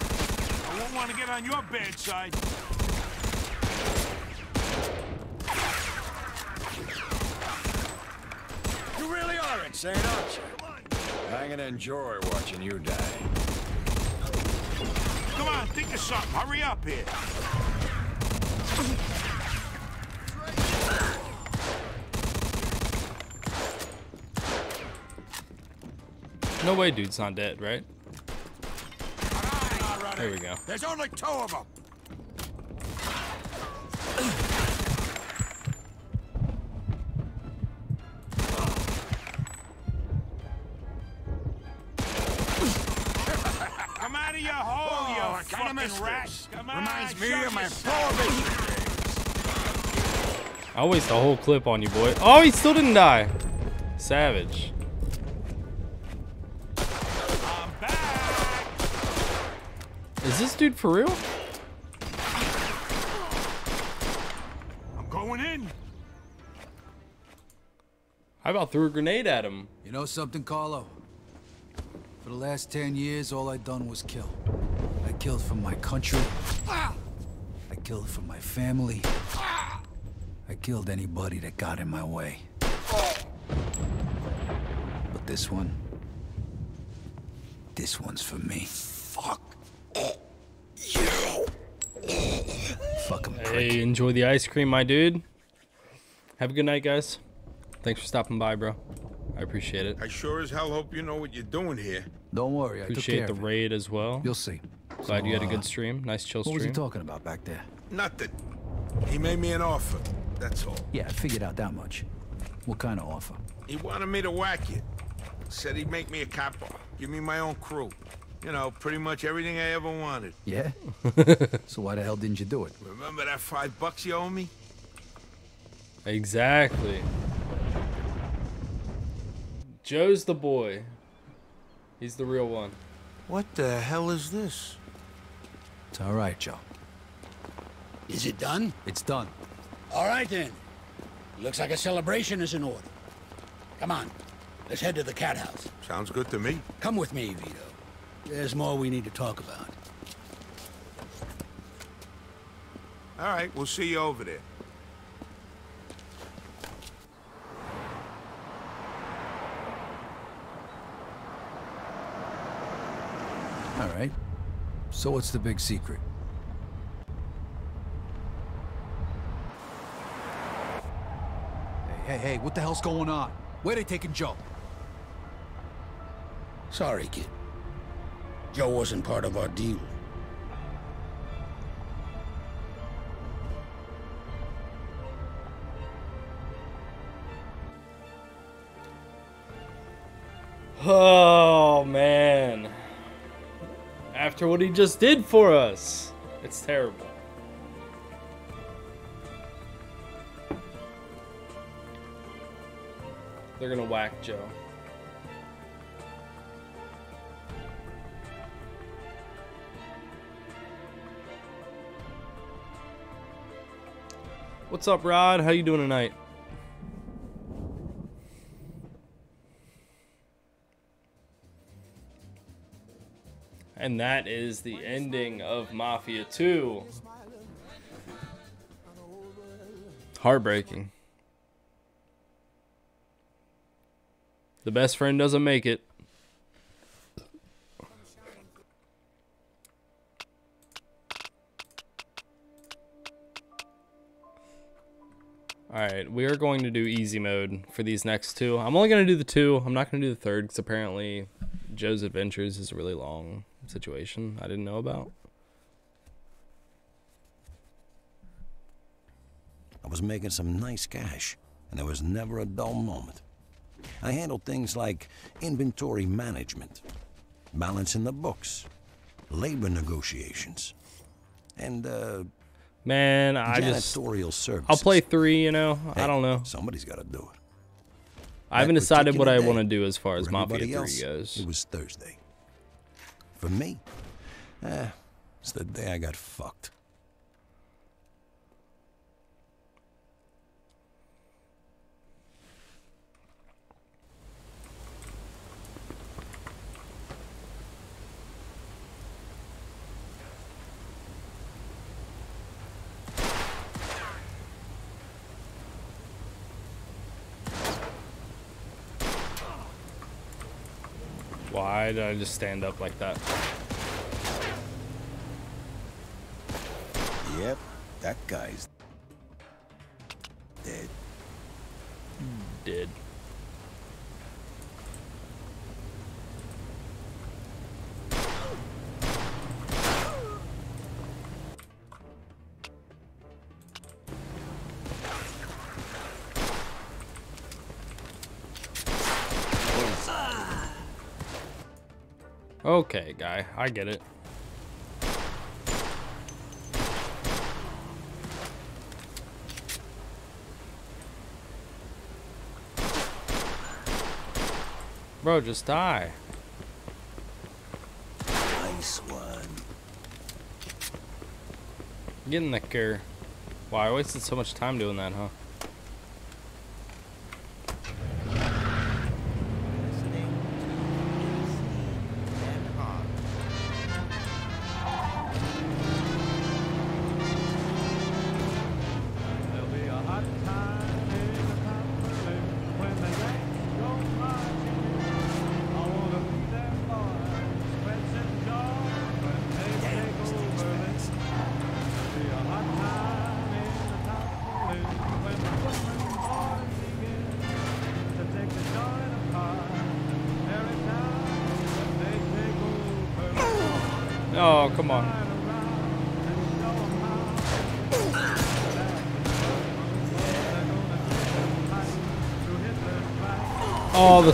[SPEAKER 11] I won't want to get on your bad side.
[SPEAKER 15] You really are insane, aren't you? I'm gonna enjoy watching you die.
[SPEAKER 11] Come on, think of something. Hurry up here.
[SPEAKER 1] No way dude's not dead, right? There we go.
[SPEAKER 15] There's only two of them.
[SPEAKER 11] Oh, your hole,
[SPEAKER 15] Oh,
[SPEAKER 11] you
[SPEAKER 15] I kinda
[SPEAKER 11] fucking
[SPEAKER 15] missed
[SPEAKER 11] rat.
[SPEAKER 15] this.
[SPEAKER 11] Come on,
[SPEAKER 15] Reminds me of my prohibition.
[SPEAKER 1] I'll waste the whole clip on you, boy. Oh, he still didn't die. Savage. Is this dude for real?
[SPEAKER 11] I'm going in.
[SPEAKER 1] I about threw a grenade at him.
[SPEAKER 3] You know something, Carlo? For the last ten years, all I done was kill. I killed for my country. I killed for my family. I killed anybody that got in my way. But this one... This one's for me. Fuck. Fuck him,
[SPEAKER 1] Hey, enjoy the ice cream, my dude. Have a good night, guys. Thanks for stopping by, bro. I appreciate it.
[SPEAKER 2] I sure as hell hope you know what you're doing here.
[SPEAKER 3] Don't worry, I took
[SPEAKER 1] Appreciate
[SPEAKER 3] care
[SPEAKER 1] the
[SPEAKER 3] of it.
[SPEAKER 1] raid as well.
[SPEAKER 3] You'll see.
[SPEAKER 1] Glad you had a good
[SPEAKER 3] uh,
[SPEAKER 1] stream. Nice chill stream.
[SPEAKER 3] What was he talking about back there?
[SPEAKER 2] Nothing. He made me an offer. That's all.
[SPEAKER 3] Yeah, I figured out that much. What kind of offer?
[SPEAKER 2] He wanted me to whack it. Said he'd make me a capo. Give me my own crew. You know, pretty much everything I ever wanted.
[SPEAKER 3] Yeah? (laughs) so why the hell didn't you do it?
[SPEAKER 2] Remember that five bucks you owe me?
[SPEAKER 1] Exactly. Joe's the boy. He's the real one.
[SPEAKER 9] What the hell is this?
[SPEAKER 3] It's all right, Joe.
[SPEAKER 8] Is it done?
[SPEAKER 3] It's done.
[SPEAKER 8] All right then. Looks like a celebration is in order. Come on, let's head to the cat house.
[SPEAKER 2] Sounds good to me.
[SPEAKER 8] Come with me, Vito. There's more we need to talk about.
[SPEAKER 2] All right, we'll see you over there.
[SPEAKER 3] All right. So what's the big secret? Hey, hey, hey, what the hell's going on? Where they taking Joe?
[SPEAKER 8] Sorry, kid. Joe wasn't part of our deal.
[SPEAKER 1] Oh, man. After what he just did for us. It's terrible. They're gonna whack Joe. What's up, Rod? How you doing tonight? And that is the ending of Mafia 2. Heartbreaking. The best friend doesn't make it. Alright, we are going to do easy mode for these next two. I'm only going to do the two. I'm not going to do the third because apparently Joe's Adventures is really long situation I didn't know about.
[SPEAKER 16] I was making some nice cash, and there was never a dull moment. I handled things like inventory management, balancing the books, labor negotiations, and uh,
[SPEAKER 1] Man, I just
[SPEAKER 16] services.
[SPEAKER 1] I'll play three. You know, I don't know.
[SPEAKER 16] Somebody's got to do it.
[SPEAKER 1] I haven't
[SPEAKER 16] That
[SPEAKER 1] decided what I want to do as far as Mafia Three
[SPEAKER 16] else,
[SPEAKER 1] goes.
[SPEAKER 16] It was Thursday. For me, eh, it's the day I got fucked.
[SPEAKER 1] Why did I just stand up like that?
[SPEAKER 16] Yep, that guy's
[SPEAKER 1] Okay, guy, I get it. Bro, just die.
[SPEAKER 16] Nice one.
[SPEAKER 1] Get in the car. Wow, I wasted so much time doing that, huh?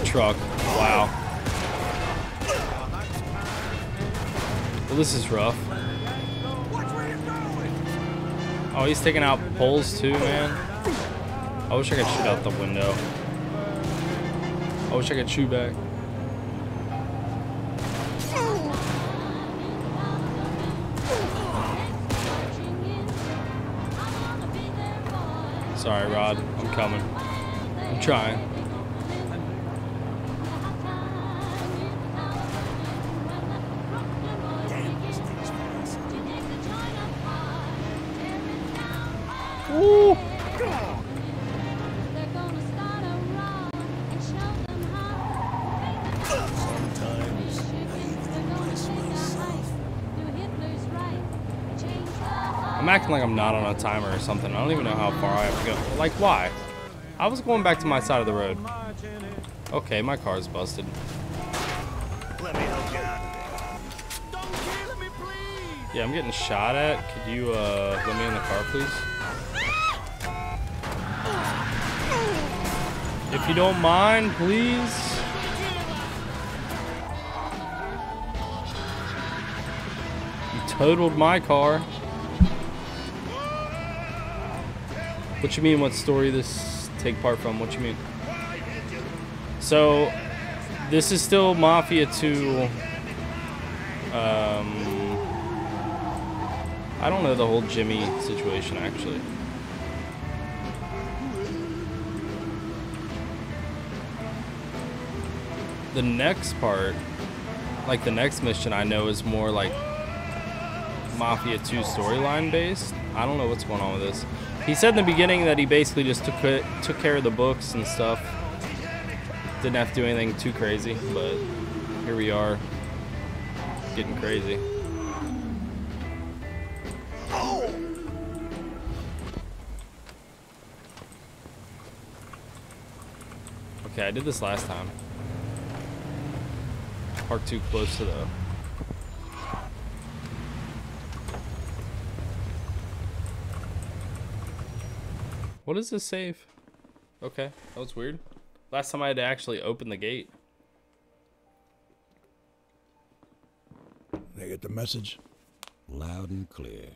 [SPEAKER 1] Truck. Wow. Well, this is rough. Oh, he's taking out poles too, man. I wish I could shoot out the window. I wish I could shoot back. Not on a timer or something. I don't even know how far I have to go. Like, why? I was going back to my side of the road. Okay, my car's busted.
[SPEAKER 10] Let me help you out of there.
[SPEAKER 1] Yeah, I'm getting shot at. Could you, uh, let me in the car, please? If you don't mind, please. You totaled my car. What you mean, what story this take part from? What you mean? So, this is still Mafia 2. Um, I don't know the whole Jimmy situation, actually. The next part, like the next mission, I know is more like Mafia 2 storyline based. I don't know what's going on with this. He said in the beginning that he basically just took took care of the books and stuff. Didn't have to do anything too crazy, but here we are, getting crazy. Okay, I did this last time. Parked too close to the What is this save? Okay, that was weird. Last time I had to actually open the gate.
[SPEAKER 17] They get the message?
[SPEAKER 16] Loud and clear.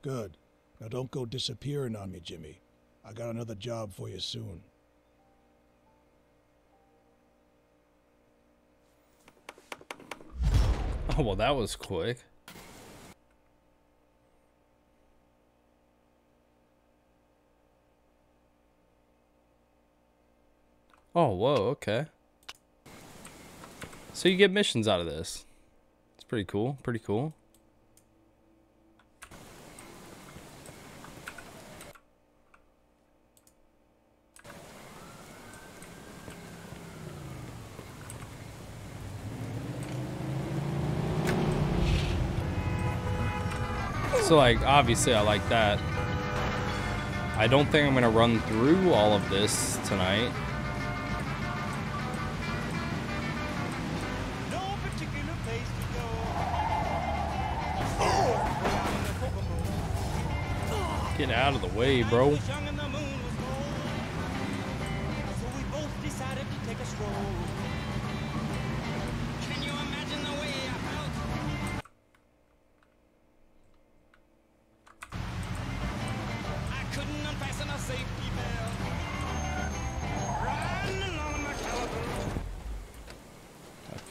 [SPEAKER 17] Good. Now don't go disappearing on me, Jimmy. I got another job for you soon.
[SPEAKER 1] Oh, (laughs) well, that was quick. Oh, whoa, okay. So you get missions out of this. It's pretty cool, pretty cool. So like, obviously I like that. I don't think I'm gonna run through all of this tonight. Get out of the way, bro.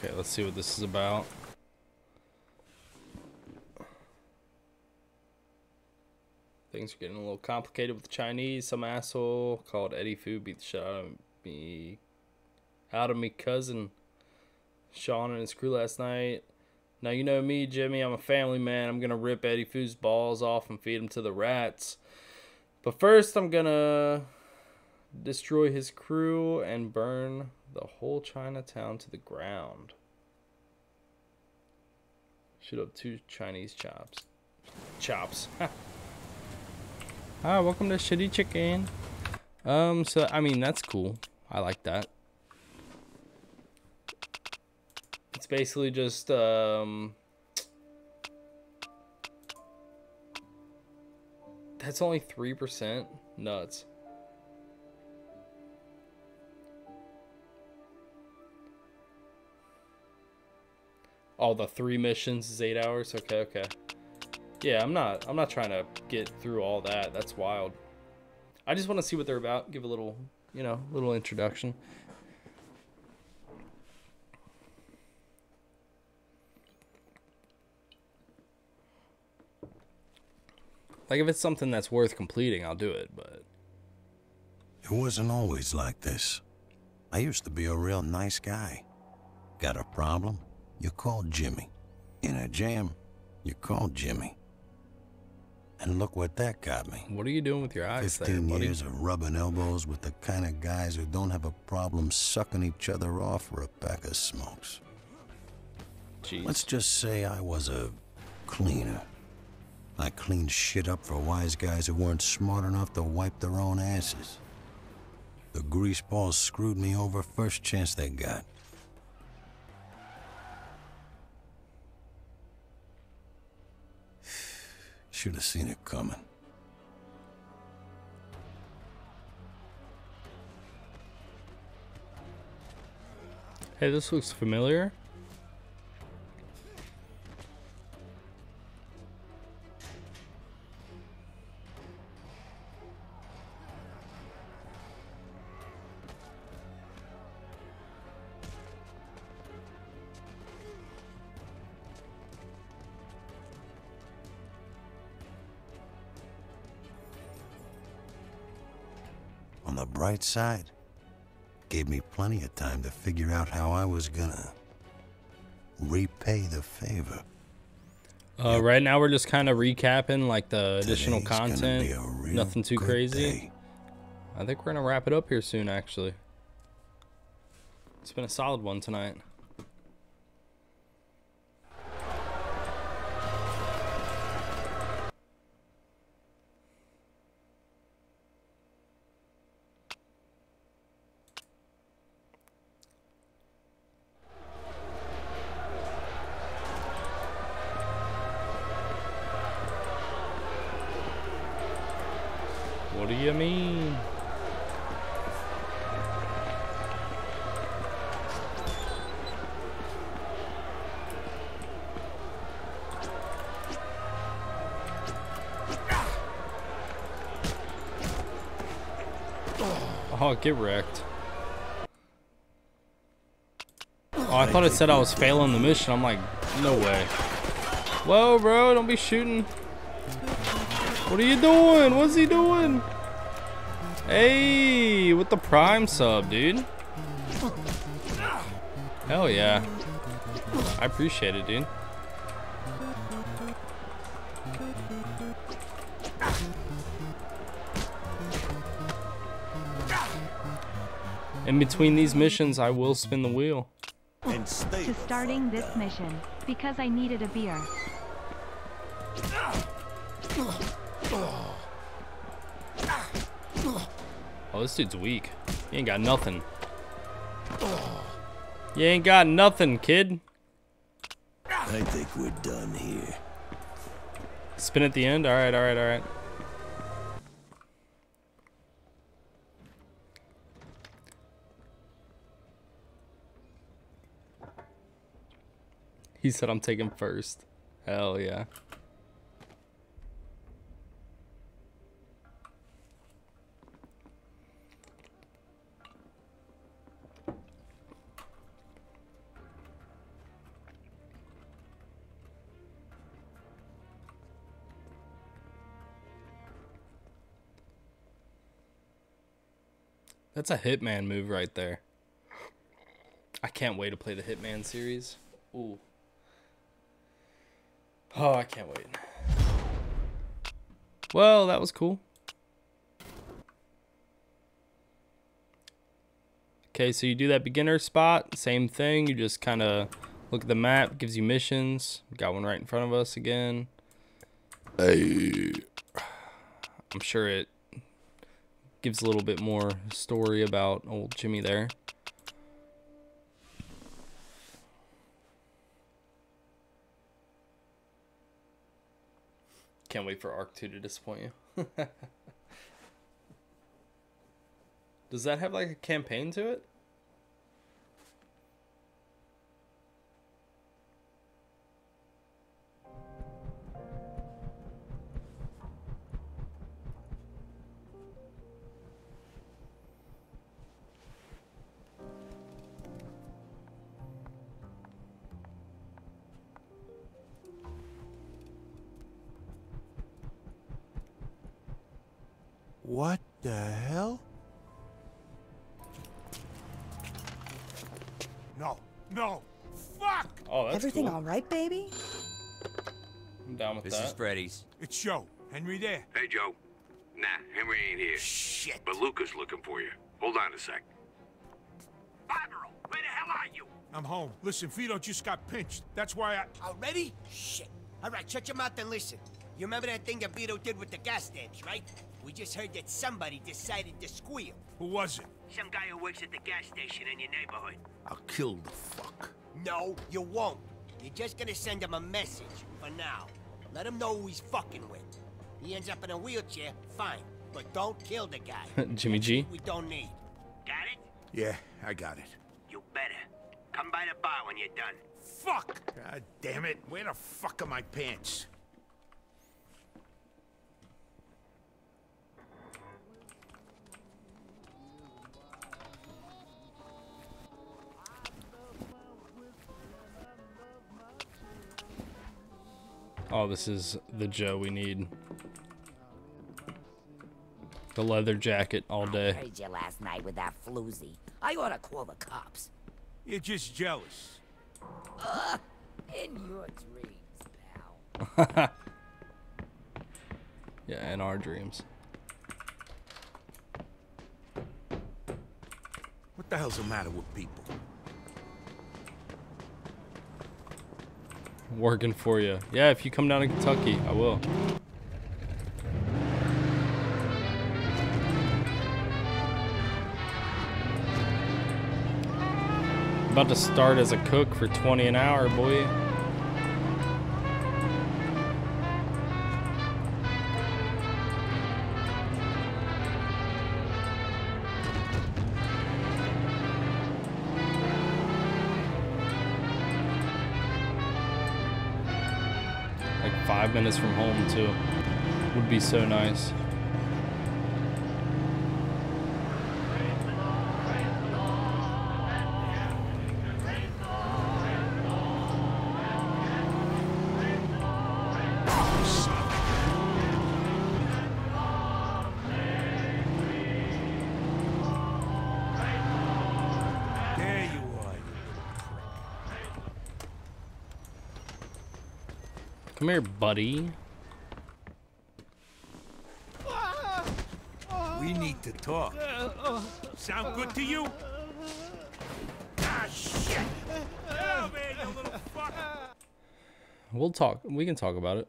[SPEAKER 1] Okay, let's see what this is about. Things are getting a little complicated with the Chinese. Some asshole called Eddie Fu beat the shit out of me, out of me cousin Sean and his crew last night. Now you know me, Jimmy. I'm a family man. I'm gonna rip Eddie Fu's balls off and feed him to the rats. But first, I'm gonna destroy his crew and burn the whole Chinatown to the ground. Shoot up two Chinese chops. Chops. Ah, welcome to Shitty Chicken. Um, so, I mean, that's cool. I like that. It's basically just, um... That's only 3%? Nuts. All the three missions is eight hours? Okay, okay. Yeah, I'm not I'm not trying to get through all that. That's wild. I just want to see what they're about, give a little, you know, little introduction. Like if it's something that's worth completing, I'll do it, but
[SPEAKER 16] It wasn't always like this. I used to be a real nice guy. Got a problem? You call Jimmy. In a jam? You call Jimmy. And look what that got me.
[SPEAKER 1] What are you doing with your eyes there,
[SPEAKER 16] Fifteen
[SPEAKER 1] buddy?
[SPEAKER 16] years of rubbing elbows with the kind of guys who don't have a problem sucking each other off for a pack of smokes.
[SPEAKER 1] Jeez.
[SPEAKER 16] Let's just say I was a cleaner. I cleaned shit up for wise guys who weren't smart enough to wipe their own asses. The greaseballs screwed me over first chance they got. Should have seen it coming.
[SPEAKER 1] Hey, this looks familiar.
[SPEAKER 16] The bright side, gave me plenty of time to figure out how I was gonna repay the favor.
[SPEAKER 1] Uh, right now we're just kind of recapping like the additional
[SPEAKER 16] Today's
[SPEAKER 1] content.
[SPEAKER 16] be a real
[SPEAKER 1] Nothing too crazy.
[SPEAKER 16] day.
[SPEAKER 1] I think we're gonna wrap it up here soon. Actually, it's been a solid one tonight. Get wrecked. Oh, I thought it said I was failing the mission. I'm like, no way. Whoa, bro, don't be shooting. What are you doing? What's he doing? Hey, with the prime sub, dude. Hell yeah. I appreciate it, dude. In between these missions, I will spin the wheel.
[SPEAKER 9] And stay
[SPEAKER 18] to starting this mission because I needed a beer.
[SPEAKER 1] Oh, this dude's weak. He ain't got nothing. You ain't got nothing, kid.
[SPEAKER 9] I think we're done here.
[SPEAKER 1] Spin at the end? Alright, alright, alright. He said I'm taking first. Hell yeah. That's a Hitman move right there. I can't wait to play the Hitman series. Ooh. Oh, I can't wait. Well, that was cool. Okay, so you do that beginner spot, same thing. You just kind of look at the map, gives you missions. Got one right in front of us again. Hey. I'm sure it gives a little bit more story about old Jimmy there. Can't wait for Arc 2 to disappoint you. (laughs) Does that have like a campaign to it?
[SPEAKER 15] What the hell? No, no, fuck!
[SPEAKER 1] Oh, that's
[SPEAKER 19] Everything
[SPEAKER 1] cool.
[SPEAKER 19] all right, baby?
[SPEAKER 1] I'm down with
[SPEAKER 11] This is Freddy's. It's Joe. Henry there.
[SPEAKER 20] Hey, Joe. Nah, Henry ain't here. Shit. But Luca's looking for you. Hold on a sec.
[SPEAKER 11] Barbaro, where the hell are you? I'm home. Listen, Vito just got pinched. That's why I...
[SPEAKER 21] Already? Shit. All right, shut your mouth and listen. You remember that thing that Vito did with the gas stamps, right? We just heard that somebody decided to squeal.
[SPEAKER 11] Who was it?
[SPEAKER 21] Some guy who works at the gas station in your neighborhood.
[SPEAKER 15] I'll kill the fuck.
[SPEAKER 21] No, you won't. You're just gonna send him a message, for now. Let him know who he's fucking with. He ends up in a wheelchair, fine. But don't kill the guy. (laughs)
[SPEAKER 1] Jimmy G.
[SPEAKER 21] We don't need. Got it?
[SPEAKER 15] Yeah, I got it.
[SPEAKER 21] You better. Come by the bar when you're done.
[SPEAKER 2] Fuck! God damn it. Where the fuck are my pants?
[SPEAKER 1] Oh, this is the Joe we need. The leather jacket all day.
[SPEAKER 22] Heard you last night with that floozy. I ought to call the cops.
[SPEAKER 11] You're just jealous.
[SPEAKER 22] Ugh, in your dreams, pal. (laughs)
[SPEAKER 11] yeah, in our dreams.
[SPEAKER 2] What the hell's the matter with people?
[SPEAKER 11] Working for you. Yeah, if you come down to Kentucky, I will. About to start as a cook for 20 an hour, boy. From home too. Would be so nice. Come here, buddy.
[SPEAKER 2] We need to talk. Sound good to you? Ah, shit! Get over here, you little fucker!
[SPEAKER 11] We'll talk. We can talk about it.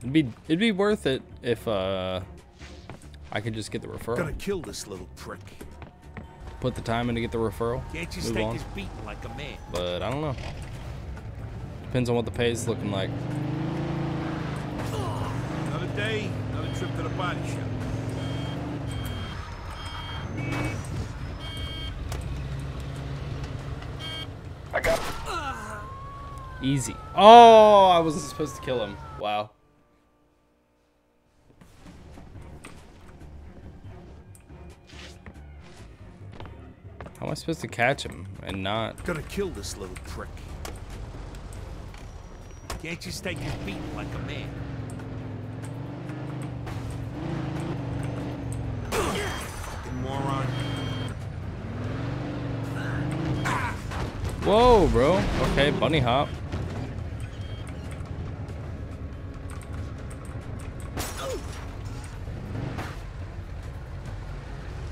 [SPEAKER 11] It'd be it'd be worth it if uh I could just get the referral.
[SPEAKER 2] Gonna kill this little prick.
[SPEAKER 11] Put the time in to get the referral.
[SPEAKER 2] Can't you take
[SPEAKER 11] on.
[SPEAKER 2] his beating like a man?
[SPEAKER 11] But I don't know. Depends on what the pay's looking like.
[SPEAKER 2] Another day, another trip to the body shop.
[SPEAKER 5] I got.
[SPEAKER 11] Easy. Oh, I wasn't supposed to kill him. Wow. How am I supposed to catch him and not?
[SPEAKER 2] Gonna kill this little prick. Can't you take his beating like a man? Fucking moron.
[SPEAKER 11] Whoa, bro. Okay, bunny hop.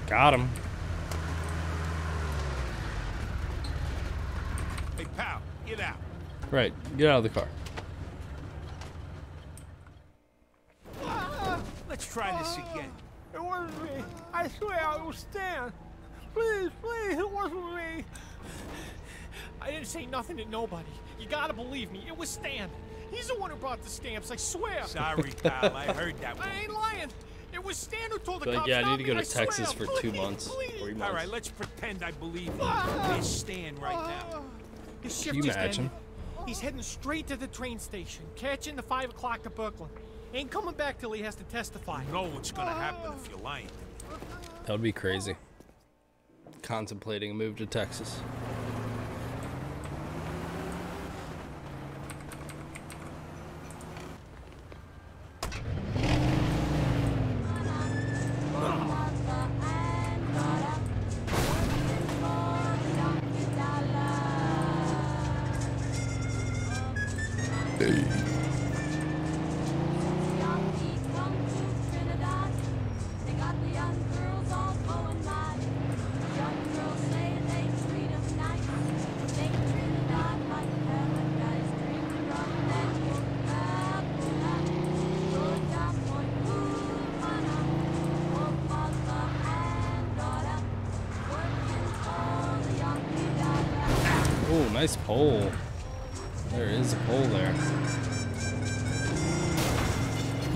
[SPEAKER 11] Got him.
[SPEAKER 2] Hey, pal, get out.
[SPEAKER 11] Right, get out of the car.
[SPEAKER 19] Swear it was Stan. Please, please, it wasn't me. I didn't say nothing to nobody. You gotta believe me. It was Stan. He's the one who brought the stamps, I swear.
[SPEAKER 2] Sorry, pal. I heard that one.
[SPEAKER 19] I ain't lying. It was Stan who told the
[SPEAKER 11] But
[SPEAKER 19] cops
[SPEAKER 11] yeah, I need to go
[SPEAKER 19] me,
[SPEAKER 11] to
[SPEAKER 19] swear.
[SPEAKER 11] Texas for two months.
[SPEAKER 19] please.
[SPEAKER 11] Three months.
[SPEAKER 2] right, let's pretend I believe you.
[SPEAKER 19] Ah.
[SPEAKER 2] Where's Stan right now?
[SPEAKER 19] His
[SPEAKER 11] Can
[SPEAKER 19] shift
[SPEAKER 11] you
[SPEAKER 19] just
[SPEAKER 11] match
[SPEAKER 19] ended. He's heading straight to the train station, catching the 5 o'clock to Brooklyn. Ain't coming back till he has to testify.
[SPEAKER 2] You know what's gonna happen if you're lying.
[SPEAKER 11] That would be crazy. Contemplating a move to Texas.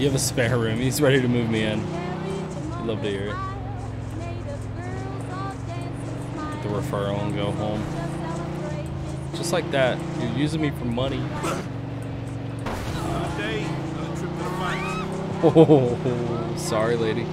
[SPEAKER 11] You have a spare room. He's ready to move me in. I'd love to hear it. Get the referral and go home. Just like that. You're using me for money.
[SPEAKER 2] Another day, another trip to the body shop. (laughs)
[SPEAKER 11] Oh, sorry, lady.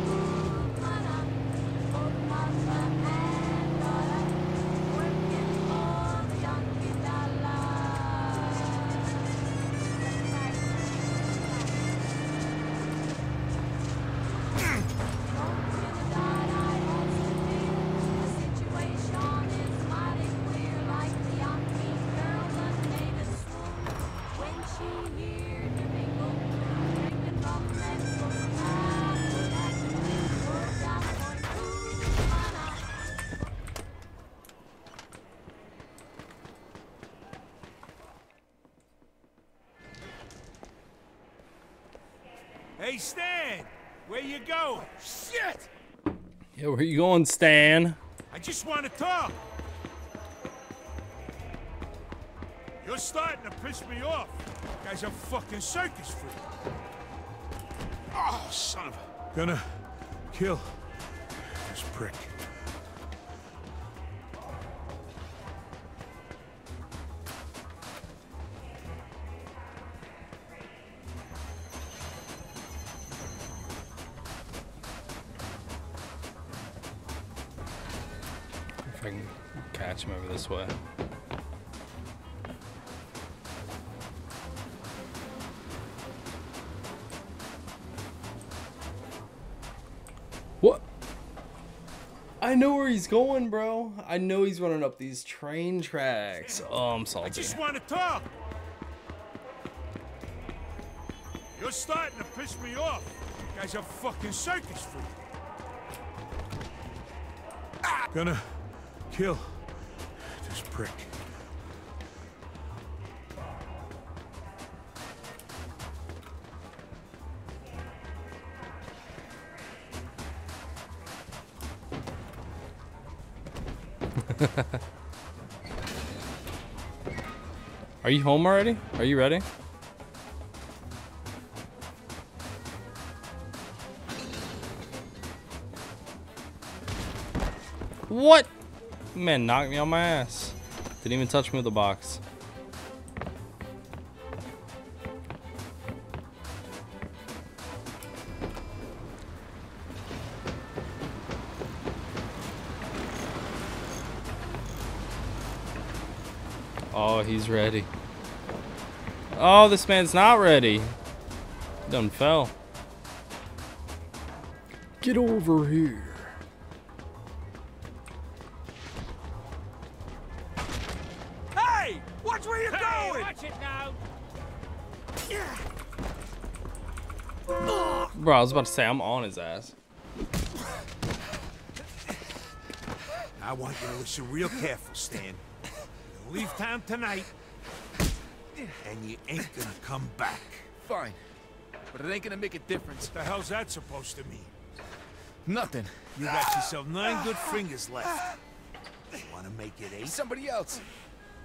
[SPEAKER 2] Going,
[SPEAKER 1] Stan?
[SPEAKER 2] I just want to talk. You're starting to piss me off. Guy's a fucking circus freak. Oh, son of a... Gonna kill
[SPEAKER 1] going, bro. I know he's running up these train tracks. Oh, I'm
[SPEAKER 2] I just want to talk. You're starting to piss me off. You Guy's are fucking circus freak. Ah! Gonna kill
[SPEAKER 1] Are you home already? Are you ready? What? Man, knocked me on my ass. Didn't even touch me with the box. Oh, he's ready. Oh, this man's not ready. Done fell. Get over here.
[SPEAKER 2] Hey! Watch where you're going!
[SPEAKER 19] Watch it now.
[SPEAKER 1] Bro, I was about to say, I'm on his ass.
[SPEAKER 2] I want you to listen real careful, Stan. Leave town tonight, and you ain't gonna come back.
[SPEAKER 23] Fine. But it ain't gonna make a difference.
[SPEAKER 2] The hell's that supposed to mean?
[SPEAKER 23] Nothing.
[SPEAKER 2] You got yourself nine good fingers left. Wanna make it eight?
[SPEAKER 23] Somebody else.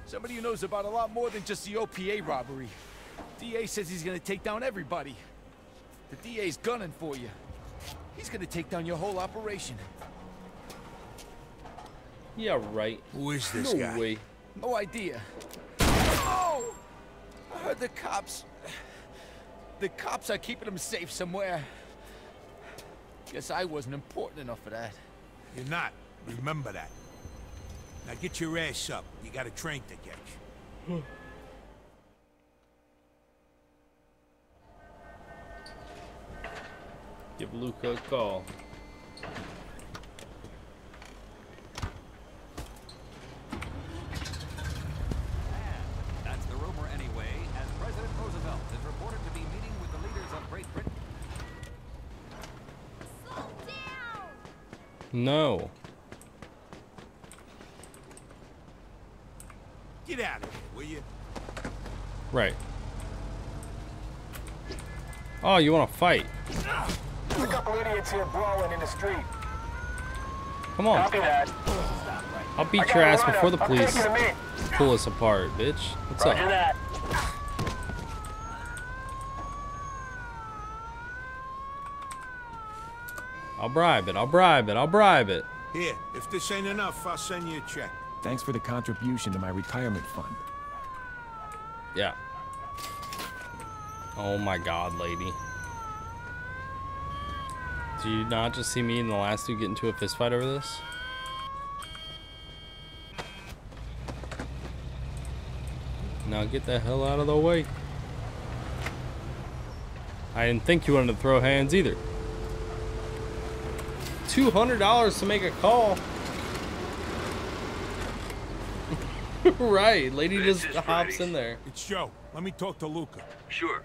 [SPEAKER 23] Somebody who knows about a lot more than just the OPA robbery. DA says he's gonna take down everybody. The DA's gunning for you. He's gonna take down your whole operation.
[SPEAKER 1] Yeah, right.
[SPEAKER 2] Who is this
[SPEAKER 1] no
[SPEAKER 2] guy?
[SPEAKER 1] way.
[SPEAKER 23] No idea. Oh! I heard the cops. The cops are keeping him safe somewhere. Guess I wasn't important enough for that.
[SPEAKER 2] You're not. Remember that. Now get your ass up. You got a train to catch.
[SPEAKER 1] Give Luca a call.
[SPEAKER 24] That's the rumor anyway, as President Roosevelt is reported to be meeting with the leaders of Great Britain.
[SPEAKER 1] No.
[SPEAKER 2] Get out of here, will you?
[SPEAKER 1] Right. Oh, you want to fight?
[SPEAKER 5] There's a couple idiots here brawling in the street.
[SPEAKER 1] Come on.
[SPEAKER 5] Copy that.
[SPEAKER 1] I'll beat your ass before the police
[SPEAKER 5] taking 'em in.
[SPEAKER 1] pull us apart, bitch. What's
[SPEAKER 5] Roger
[SPEAKER 1] up?
[SPEAKER 5] that.
[SPEAKER 1] I'll bribe it. I'll bribe it. I'll bribe it.
[SPEAKER 2] Here, if this ain't enough, I'll send you a check.
[SPEAKER 25] Thanks for the contribution to my retirement fund.
[SPEAKER 1] Yeah. Oh my god, lady. Did you not just see me and the last dude get into a fist fight over this? Now get the hell out of the way. I didn't think you wanted to throw hands either. $200 to make a call. (laughs) right, lady
[SPEAKER 26] This
[SPEAKER 1] just hops
[SPEAKER 26] Freddy's.
[SPEAKER 1] in there.
[SPEAKER 2] It's Joe. Let me talk to Luca.
[SPEAKER 26] Sure.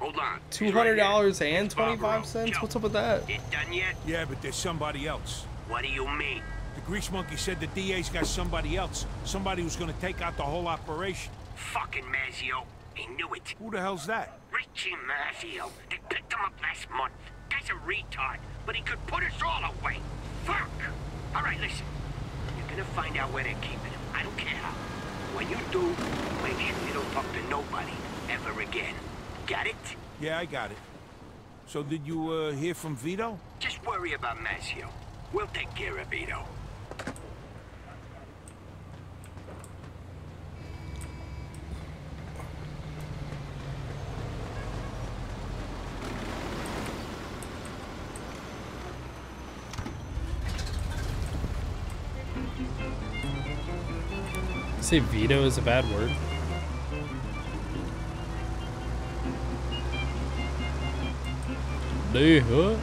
[SPEAKER 26] Hold on.
[SPEAKER 1] Two hundred dollars and twenty five cents. What's up with that?
[SPEAKER 21] It done yet?
[SPEAKER 2] Yeah, but there's somebody else.
[SPEAKER 21] What do you mean?
[SPEAKER 2] The grease monkey said the DA's got somebody else. Somebody who's gonna take out the whole operation.
[SPEAKER 21] Fucking Mazio. He knew it.
[SPEAKER 2] Who the hell's that?
[SPEAKER 21] Richie Gimasio. They picked him up last month. Guy's a retard, but he could put us all away. Fuck! Alright, listen. You're gonna find out where they're keeping him. I don't care how. When you do, make sure you don't talk to nobody ever again. Got it?
[SPEAKER 2] Yeah, I got it. So did you, uh, hear from Vito?
[SPEAKER 21] Just worry about Masio. We'll take care of Vito.
[SPEAKER 1] Say veto is a bad word. Duh, huh?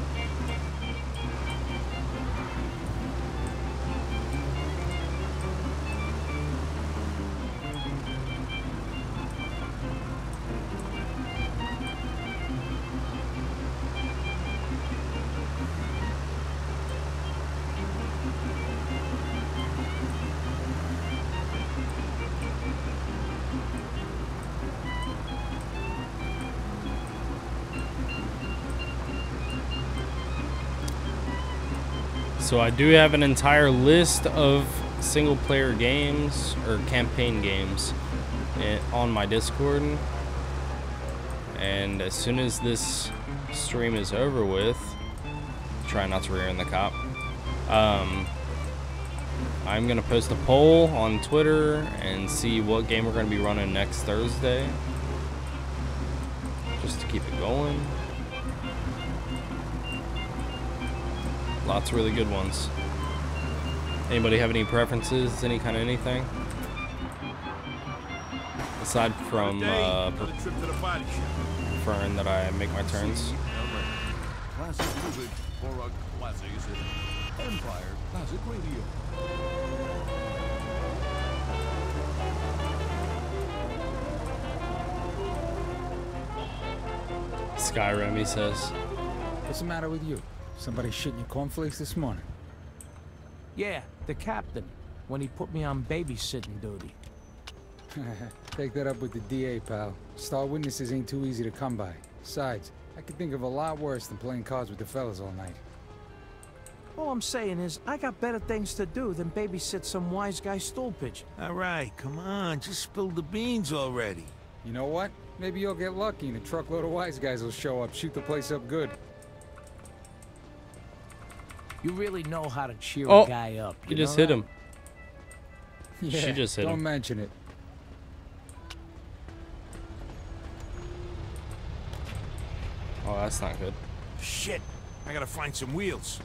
[SPEAKER 1] So I do have an entire list of single player games or campaign games on my Discord. And as soon as this stream is over with, try not to rear in the cop. Um, I'm gonna post a poll on Twitter and see what game we're gonna be running next Thursday. Just to keep it going. Lots of really good ones. Anybody have any preferences? Any kind of anything? Aside from uh,
[SPEAKER 2] Another trip to the body shop.
[SPEAKER 1] preferring that I make my turns.
[SPEAKER 23] Classic music for a classic. Empire Classic Radio.
[SPEAKER 1] Skyrim, he says.
[SPEAKER 27] What's the matter with you? Somebody shitting your cornflakes this morning?
[SPEAKER 7] Yeah, the captain, when he put me on babysitting duty. (laughs)
[SPEAKER 27] Take that up with the DA, pal. Star witnesses ain't too easy to come by. Besides, I could think of a lot worse than playing cards with the fellas all night.
[SPEAKER 7] All I'm saying is, I got better things to do than babysit some wise guy stool pigeon.
[SPEAKER 2] All right, come on, just spill the beans already.
[SPEAKER 27] You know what? Maybe you'll get lucky and a truckload of wise guys will show up, shoot the place up good.
[SPEAKER 7] You really know how to cheer
[SPEAKER 1] Oh,
[SPEAKER 7] a guy up.
[SPEAKER 1] you
[SPEAKER 7] you
[SPEAKER 1] just hit
[SPEAKER 7] that?
[SPEAKER 1] him.
[SPEAKER 27] Yeah,
[SPEAKER 1] She just hit
[SPEAKER 27] don't
[SPEAKER 1] him.
[SPEAKER 27] mention it.
[SPEAKER 1] Oh, that's not good.
[SPEAKER 2] Shit, I gotta find some wheels.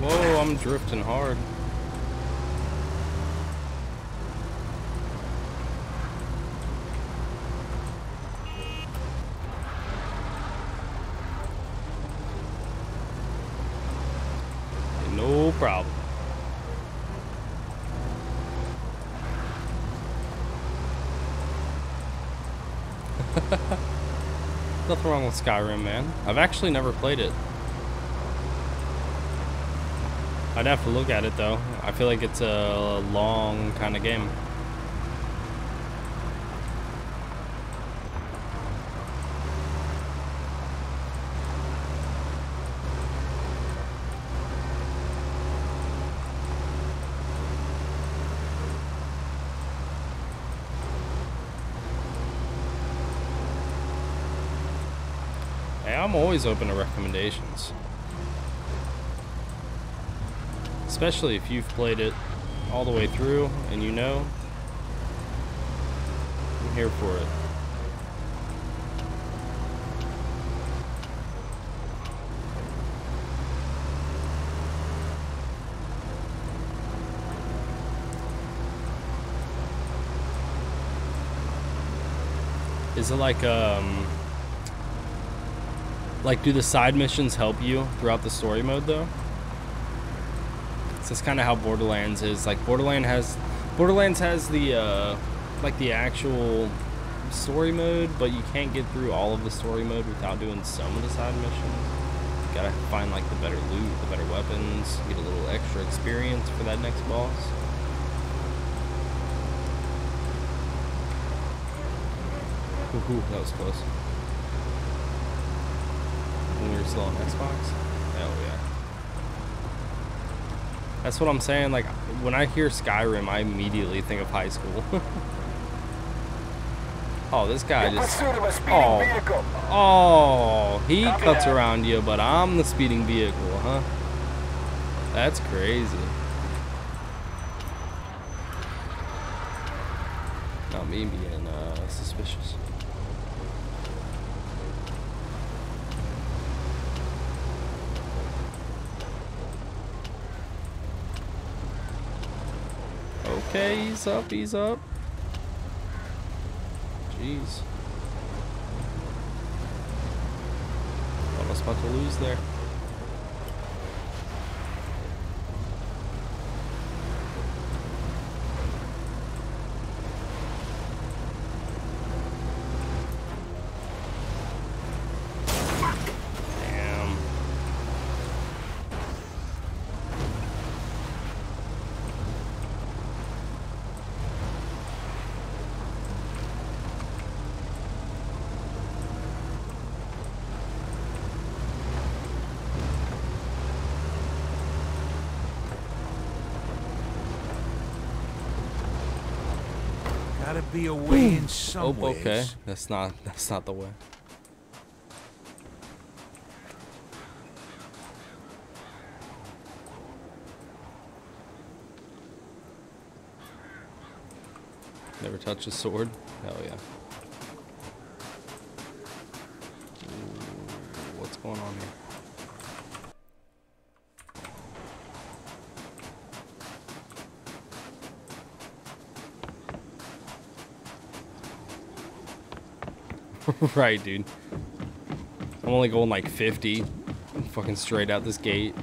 [SPEAKER 1] Whoa, Drifting hard. No problem. (laughs) Nothing wrong with Skyrim, man. I've actually never played it. I'd have to look at it though. I feel like it's a long kind of game. Hey, I'm always open to recommendations. Especially if you've played it all the way through and you know. I'm here for it. Is it like um like do the side missions help you throughout the story mode though? So that's kind of how Borderlands is. Like Borderland has Borderlands has the uh like the actual story mode, but you can't get through all of the story mode without doing some of the side missions. You gotta find like the better loot, the better weapons, get a little extra experience for that next boss. Ooh, that was close. When we were still on Xbox? Hell yeah. That's what I'm saying. Like, when I hear Skyrim, I immediately think of high school. (laughs) oh, this guy just. Oh, oh, he cuts around you, but I'm the speeding vehicle, huh? That's crazy. Not me being uh, suspicious. He's up, ease up. Jeez. Oh, Almost about to lose there. Damn.
[SPEAKER 11] Gotta be a way in
[SPEAKER 1] Oh,
[SPEAKER 11] some ways.
[SPEAKER 1] okay. That's not that's not the way. Never touch a sword? Hell yeah. Ooh, what's going on here? (laughs) right, dude. I'm only going like 50. Fucking straight out this gate.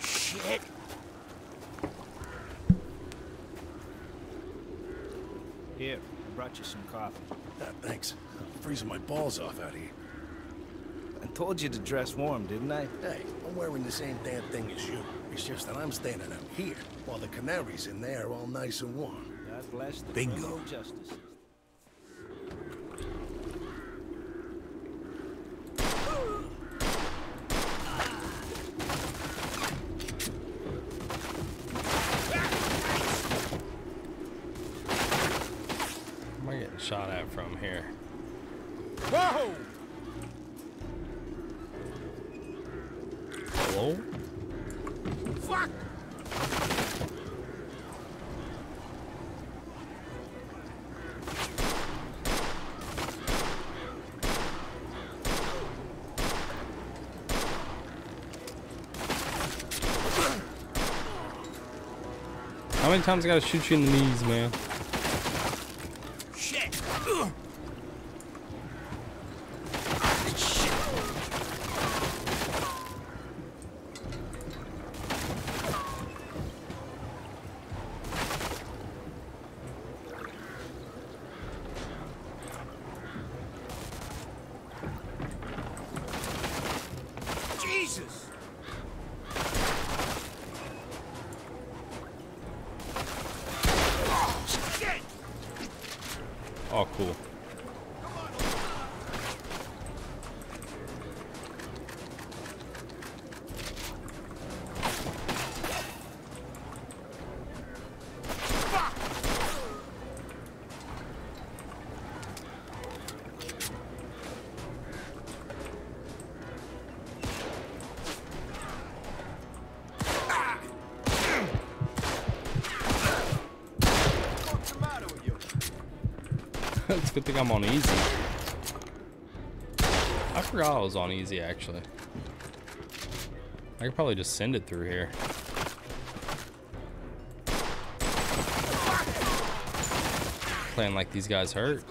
[SPEAKER 8] Shit.
[SPEAKER 28] Here, I brought you some coffee.
[SPEAKER 15] thanks. I'm freezing my balls off out here.
[SPEAKER 28] I told you to dress warm, didn't I?
[SPEAKER 15] Hey, I'm wearing the same damn thing as you. It's just that I'm standing out here, while the canaries in there are all nice and warm.
[SPEAKER 28] God bless the
[SPEAKER 15] Bingo.
[SPEAKER 28] criminal
[SPEAKER 1] many times I gotta shoot you in the knees, man? Good thing I'm on easy. I forgot I was on easy, actually. I could probably just send it through here. Playing like these guys hurt.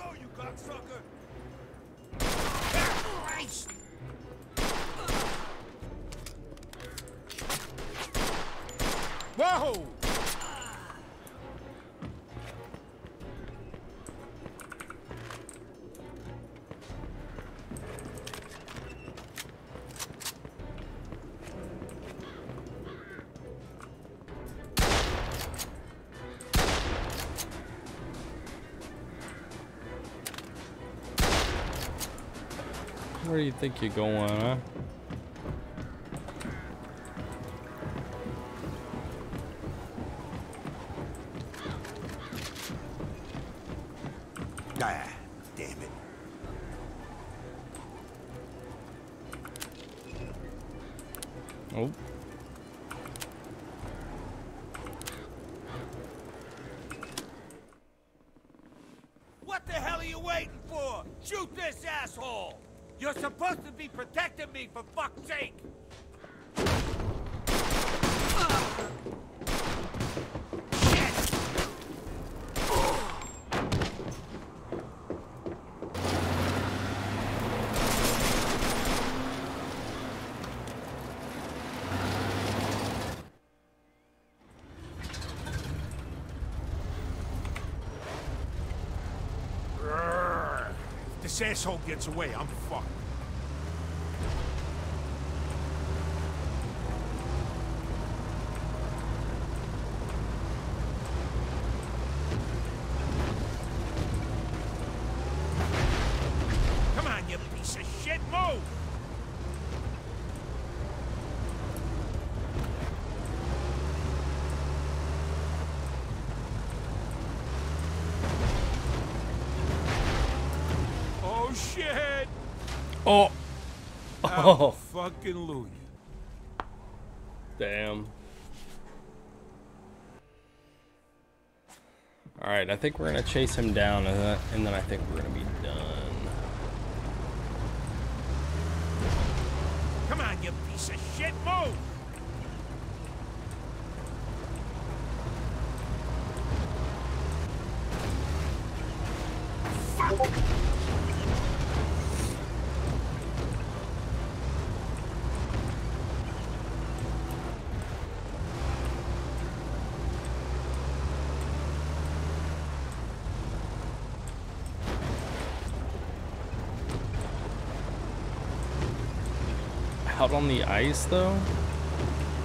[SPEAKER 1] Where do you think you're going, huh?
[SPEAKER 29] Asshole
[SPEAKER 2] gets away, I'm fucked. Come on, you piece of shit, move! Oh shit!
[SPEAKER 1] Oh. Oh.
[SPEAKER 2] fucking Louie.
[SPEAKER 1] Damn. Alright, I think we're gonna chase him down then, and then I think we're gonna be done.
[SPEAKER 2] Come on, you piece of shit, move!
[SPEAKER 1] Out on the ice though?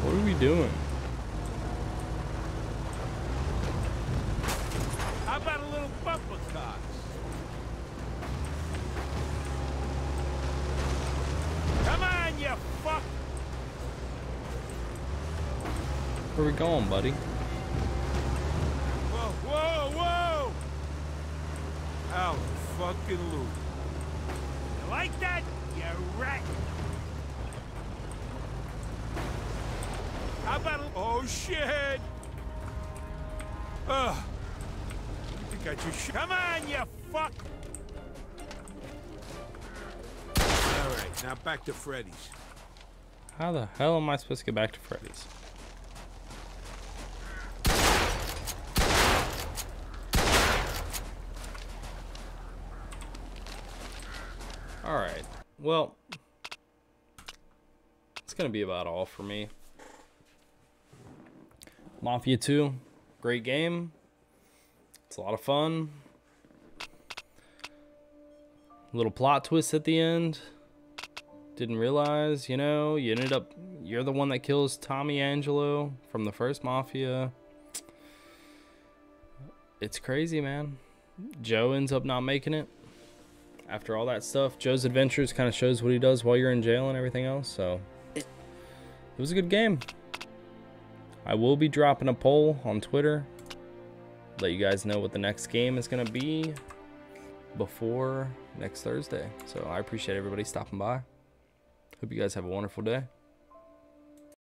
[SPEAKER 1] What are we doing?
[SPEAKER 2] How about a little bumper? Come on, you fuck!
[SPEAKER 1] Where we going, buddy?
[SPEAKER 2] To Freddy's.
[SPEAKER 1] How the hell am I supposed to get back to Freddy's? Alright, well, it's going to be about all for me. Mafia 2, great game. It's a lot of fun. Little plot twist at the end. Didn't realize, you know, you ended up, you're the one that kills Tommy Angelo from the first Mafia. It's crazy, man. Joe ends up not making it. After all that stuff, Joe's adventures kind of shows what he does while you're in jail and everything else, so. It was a good game. I will be dropping a poll on Twitter. Let you guys know what the next game is going to be before next Thursday. So I appreciate everybody stopping by. Hope you guys have a wonderful day.